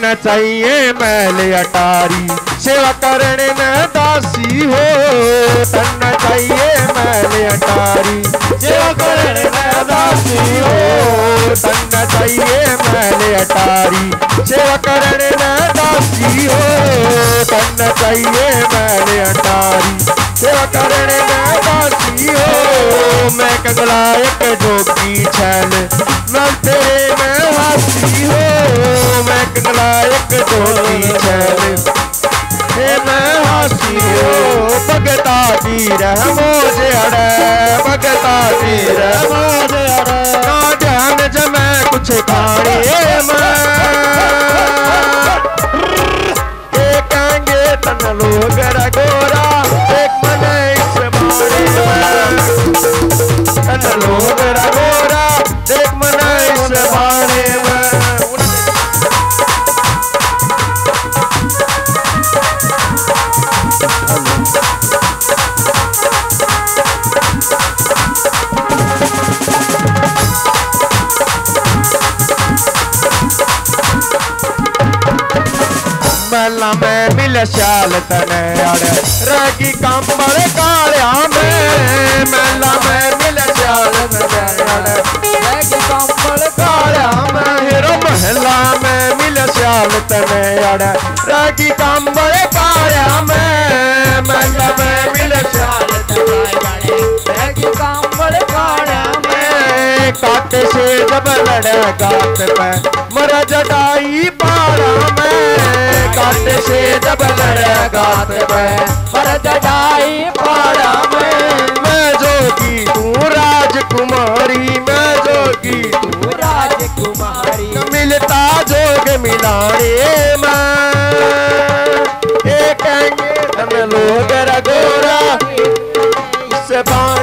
तन चाहिए मैल अटारी। सेवा करने में दासी हो, तन चाहिए मैल अटारी। सेवा करने में दासी हो, तन चाहिए मैल अटारी। सेवा करने में दासी हो तन चाहिए मैल अटारी। सेवा करने में दासी हो, मैं कंगला एक जोगी छैल मैं तेरे में हासी हो, मैं कंगला एक जोगी हे मैं हासी हो, भगता दी रहमो जड़े भगता दी रहमो जड़े ना ध्यान ज मैं कुछ खाने मैं कहेंगे तन ਮੈਂ ਮਿਲ ਸ਼ਾਲ ਤਨੇ ਅੜ ਰਾਗੀ ਕੰਬਲ ਕਾਲਿਆ ਮੈਂ ਮੱਲਾ ਮੈਂ ਮਿਲ ਸ਼ਾਲ ਤਨੇ ਅੜ ਰਾਗੀ ਕੰਬਲ ਕਾਲਿਆ ਮੈਂ ਹੀਰੋ ਮਹੱਲਾ ਮੈਂ ਮਿਲ ਸ਼ਾਲ ਤਨੇ ਅੜ ਰਾਗੀ ਕੰਬਲ ਕਾਲਿਆ ਮੈਂ ਮੱਲਾ ਮੈਂ ਮਿਲ ਸ਼ਾਲ ਤਨੇ ਅੜ ਰਾਗੀ ਕੰਬਲ ਕਾਲਿਆ ਮੈਂ ਕੱਟ ਸੇ ਜਬ ਲੜਿਆ ਗਾਤ ਪੈ ਮਰ ਜਟਾਈ ਪਾੜਾ कंठ से जब पर जटाई पाड़ा में। मैं जोगी तू राजकुमारी मैं जोगी तू राजकुमारी। मिलता जोग मिलाने में। एक लोग रगोरा। से बाँ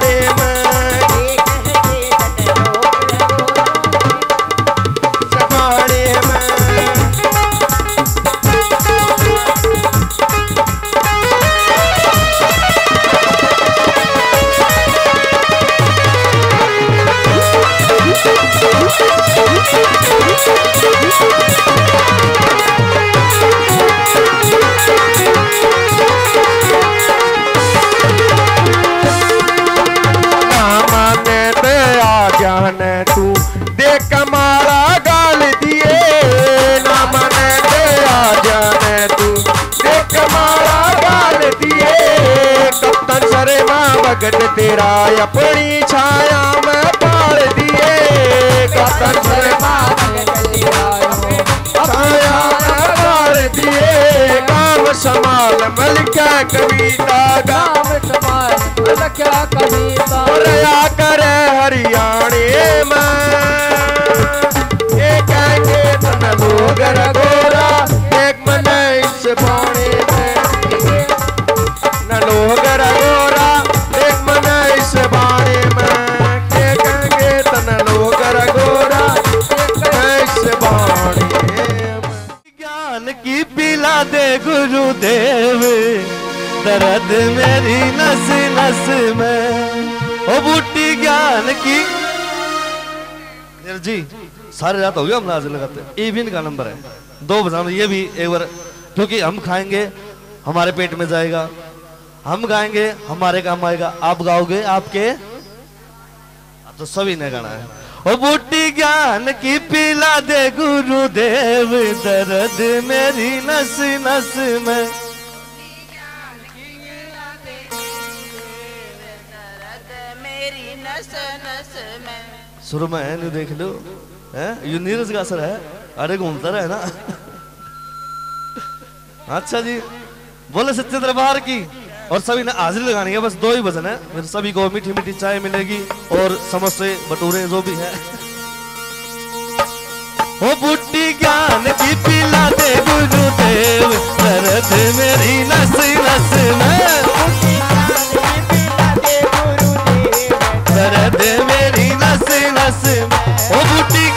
भगत तेरा अपनी छाया में पाल दिए। छाया में पाल दिए। काम समाल मलिका कविता गाम समाल मलिका हरियाणे दर्द मेरी नस नस में। ओ बूटी ज्ञान की। जी, सारे रात हो गया हम नाज लगाते। भी इनका नंबर है। दो बजाना, ये भी एक बार, क्योंकि हम खाएँगे, हमारे पेट में जाएगा। हम गाएँगे, हमारे काम आएगा। आप गाओगे, आपके? तो सभी ने गाना है। ओ बूटी ज्ञान की पिला दे गुरुदेव, दर्द मेरी नस नस में। शुरू में है नहीं देख लो। है? ये नीरज का असर है। अरे घूमता रहे ना। अच्छा जी, बोले सच्चे दरबार की। और सभी ने हाजिरी लगानी है, बस दो ही भजन है। फिर सभी को मीठी मीठी चाय मिलेगी और समोसे, भटूरे, जो भी है। ओ बुट्टी ज्ञान की पिला दे गुरुदेव मेरी नस नस में। में ओ बुट्टी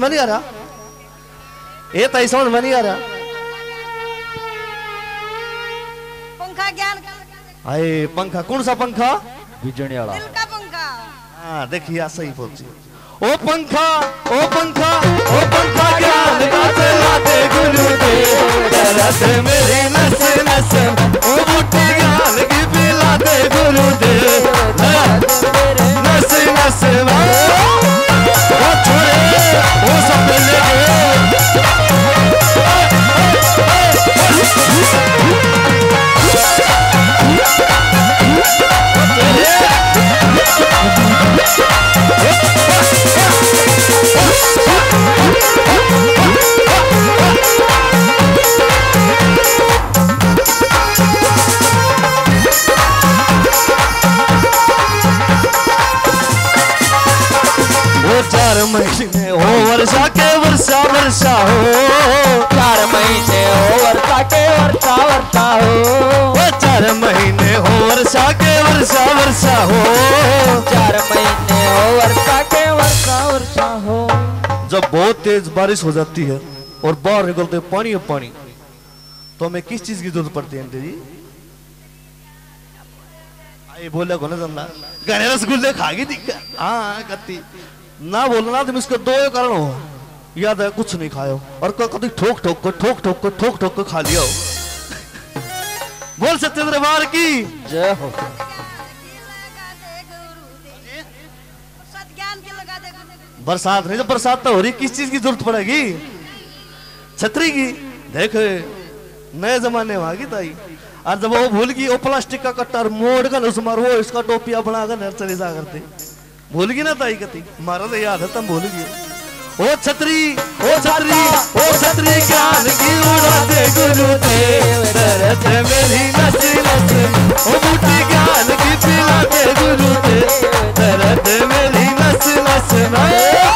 समझ में नहीं आ रहा? ये ताई समझ में नहीं आ रहा? पंखा ज्ञान आए पंखा कौन सा पंखा? बिजने वाला दिल का पंखा। हाँ देखिए सही पहुँची ओ पंखा ओ पंखा ओ पंखा ज्ञान का चला दे गुरुदेव दर्द मेरे नस नस ओ बूटी ज्ञान की पिला दे गुरुदेव नस नस वो चार महीने हो वर्षा वर्षा हो चार महीने हो वर्षा के वर्षा वर्षा हो। चार महीने हो वर्षा के वर्षा वर्षा हो। चार महीने हो वर्षा के वर्षा वर्षा हो। जब बहुत तेज बारिश हो जाती है और बाहर निकलते पानी और पानी तो हमें किस चीज़ की ज़रूरत पड़ती है जी? आई बोले को ना जन्ना। गणे रसगुल्ले खागी थी हाँ कत्ती ना बोलना तुम इसके दो कारण हो। याद है कुछ नहीं खायो। और कभी ठोक ठोक कर ठोक ठोक कर ठोक ठोक कर खा लिया। हो बोल सत्येंद्र बार की? जय हो। बरसात नहीं तो बरसात तो हो रही किस चीज़ की ज़रूरत पड़ेगी? छतरी की। देख नए जमाने में आ गई ताई। और जब वो भूल गई वो प्लास्टिक का कट्टर मोड़ कर उस मार वो इसका टोपिया बनाकर नर्सरी जा करते भूल गई ना ताई कती? मारा तो याद है तुम भूल गई। ओ छतरी ओ छतरी ओ छतरी ज्ञान की उड़ा दे गुरुदेव दर्द मेरी नस नस ओ बूटी ज्ञान की पिला दे गुरुदेव दर्द मेरी नस नस में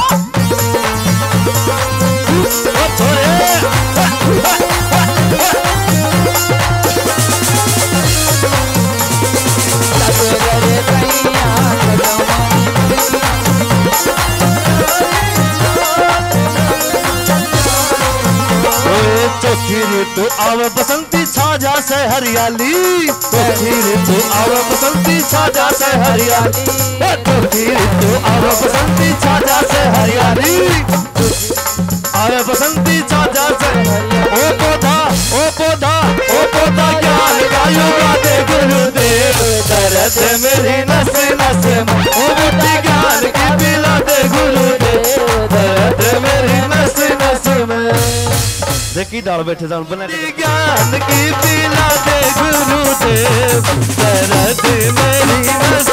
चौथी ऋतु आवे बसंती छाजा से हरियाली। चौथी ऋतु आवे बसंती छाजा से हरियाली। ओ चौथी ऋतु आवे बसंती छाजा से हरियाली। आवे बसंती छाजा से ओ पौधा ओ पौधा ओ पौधा ज्ञान का युगा दे गुरुदेव। दर्द मेरी नस नस में। ओ बुद्धि ज्ञान की पिला दे गुरुदेव। में देखी चाल बैठे जान बना ज्ञान की पीला दे गुरुदेव दर्द मेरी दर्द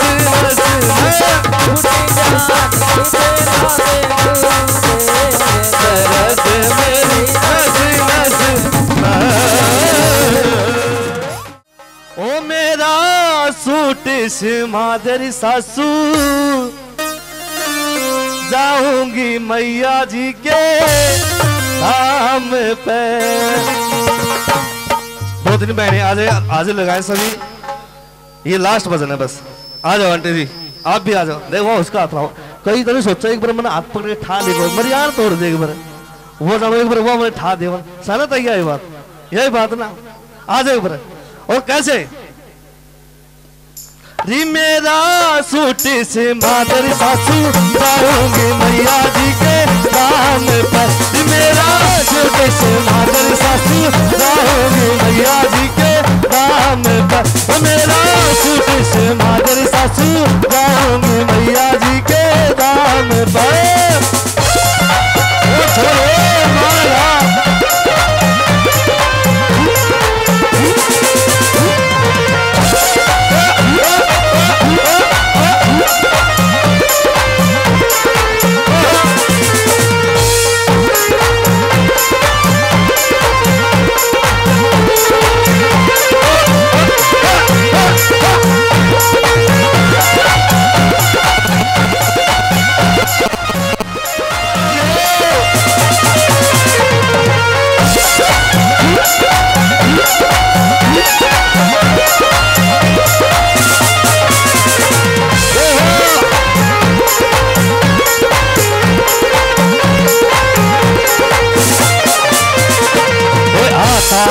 मेरी नस नस ओ मेरा सूट मादर सासू, जाऊँगी मैया जी के। धाम पे। दो दिन बहने आज आज लगाए सभी। ये लास्ट भजन है बस। आ जाओ आंटी जी, आप भी आ जाओ। देखो उसका हाथ लाओ कई तरह सोचा एक बार मैंने हाथ पकड़ के ठा देखो मेरे यार तोड़ दे एक बार। वो जानो एक बार वो मैंने ठा दे सारा तय यही बात यही बात ना। आ जाओ एक बार। और कैसे? री मेरा सूट से मादर सासू जाऊँगी मैया जी के दाम पर। मेरा छोटे से मादर सासू जाऊँगी मैया जी के नाम पर मेरा छोटे से मादर सासू जाऊँगी मैया जी के नाम पर ओ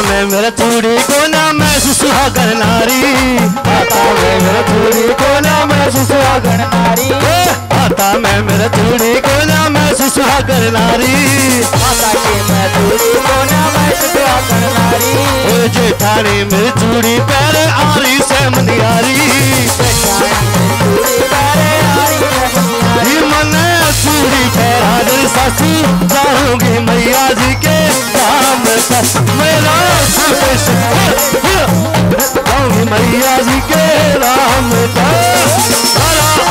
में मेरा चूड़ी को ना मैं सुहागन नारी। आता में मेरा चूड़ी को ना मैं सुहागन नारी। आता में मेरा चूड़ी को ना मैं सुहागन नारी। माता के मैं चूड़ी को ना मैं सुहागन नारी। ओए जेठानी, मेरी चूड़ी पहले आरी से मनियारी मने पहरा दे सासू जाऊँगी मैया जी के पर। मेरा जाऊँगी मैया जी के धाम पर।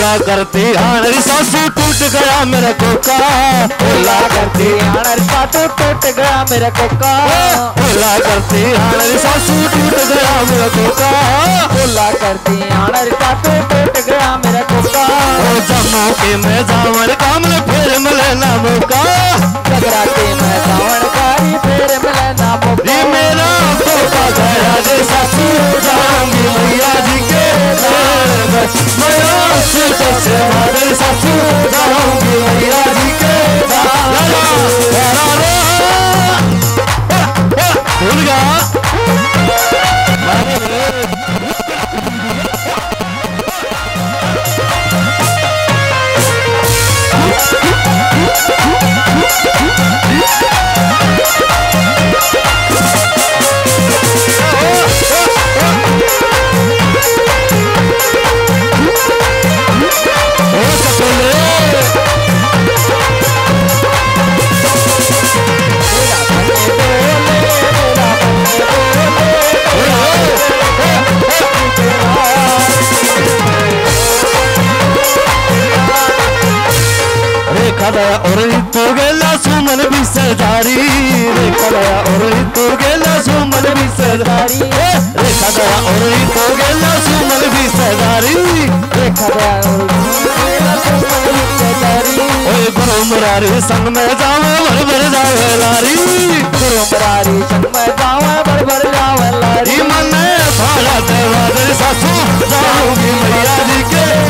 ओला करती हानरी सासू टूट गया मेरा कोका। ओला करती आनर साटू टूट गया मेरा कोका। ओला करती हानरी सासू टूट गया मेरा कोका। बोला करती आनर साटू टूट गया मेरा कोका। ओ जम्मू के मैं जावन काम ले फिर मिले ना मौका। गगरा के मैं सावन कारी फिर मिले ना ये मौका मेरा कोका गया सासू जाऊँगी मैया जी के दर बस मेरा सूट से मादर सासू जाऊँगी मैया जी के भूल गया भी सरदारी रेखा दया और तो गेला सुमन भी सरदारी गया और मेरा सुमन विचारी ओए गुरु मुरारी, संग में जावे भर भर जावे लारी। संग में जावे भर भर जावे लारी। मन भाड़ा देवा सासू, जाऊँगी मैया जी के।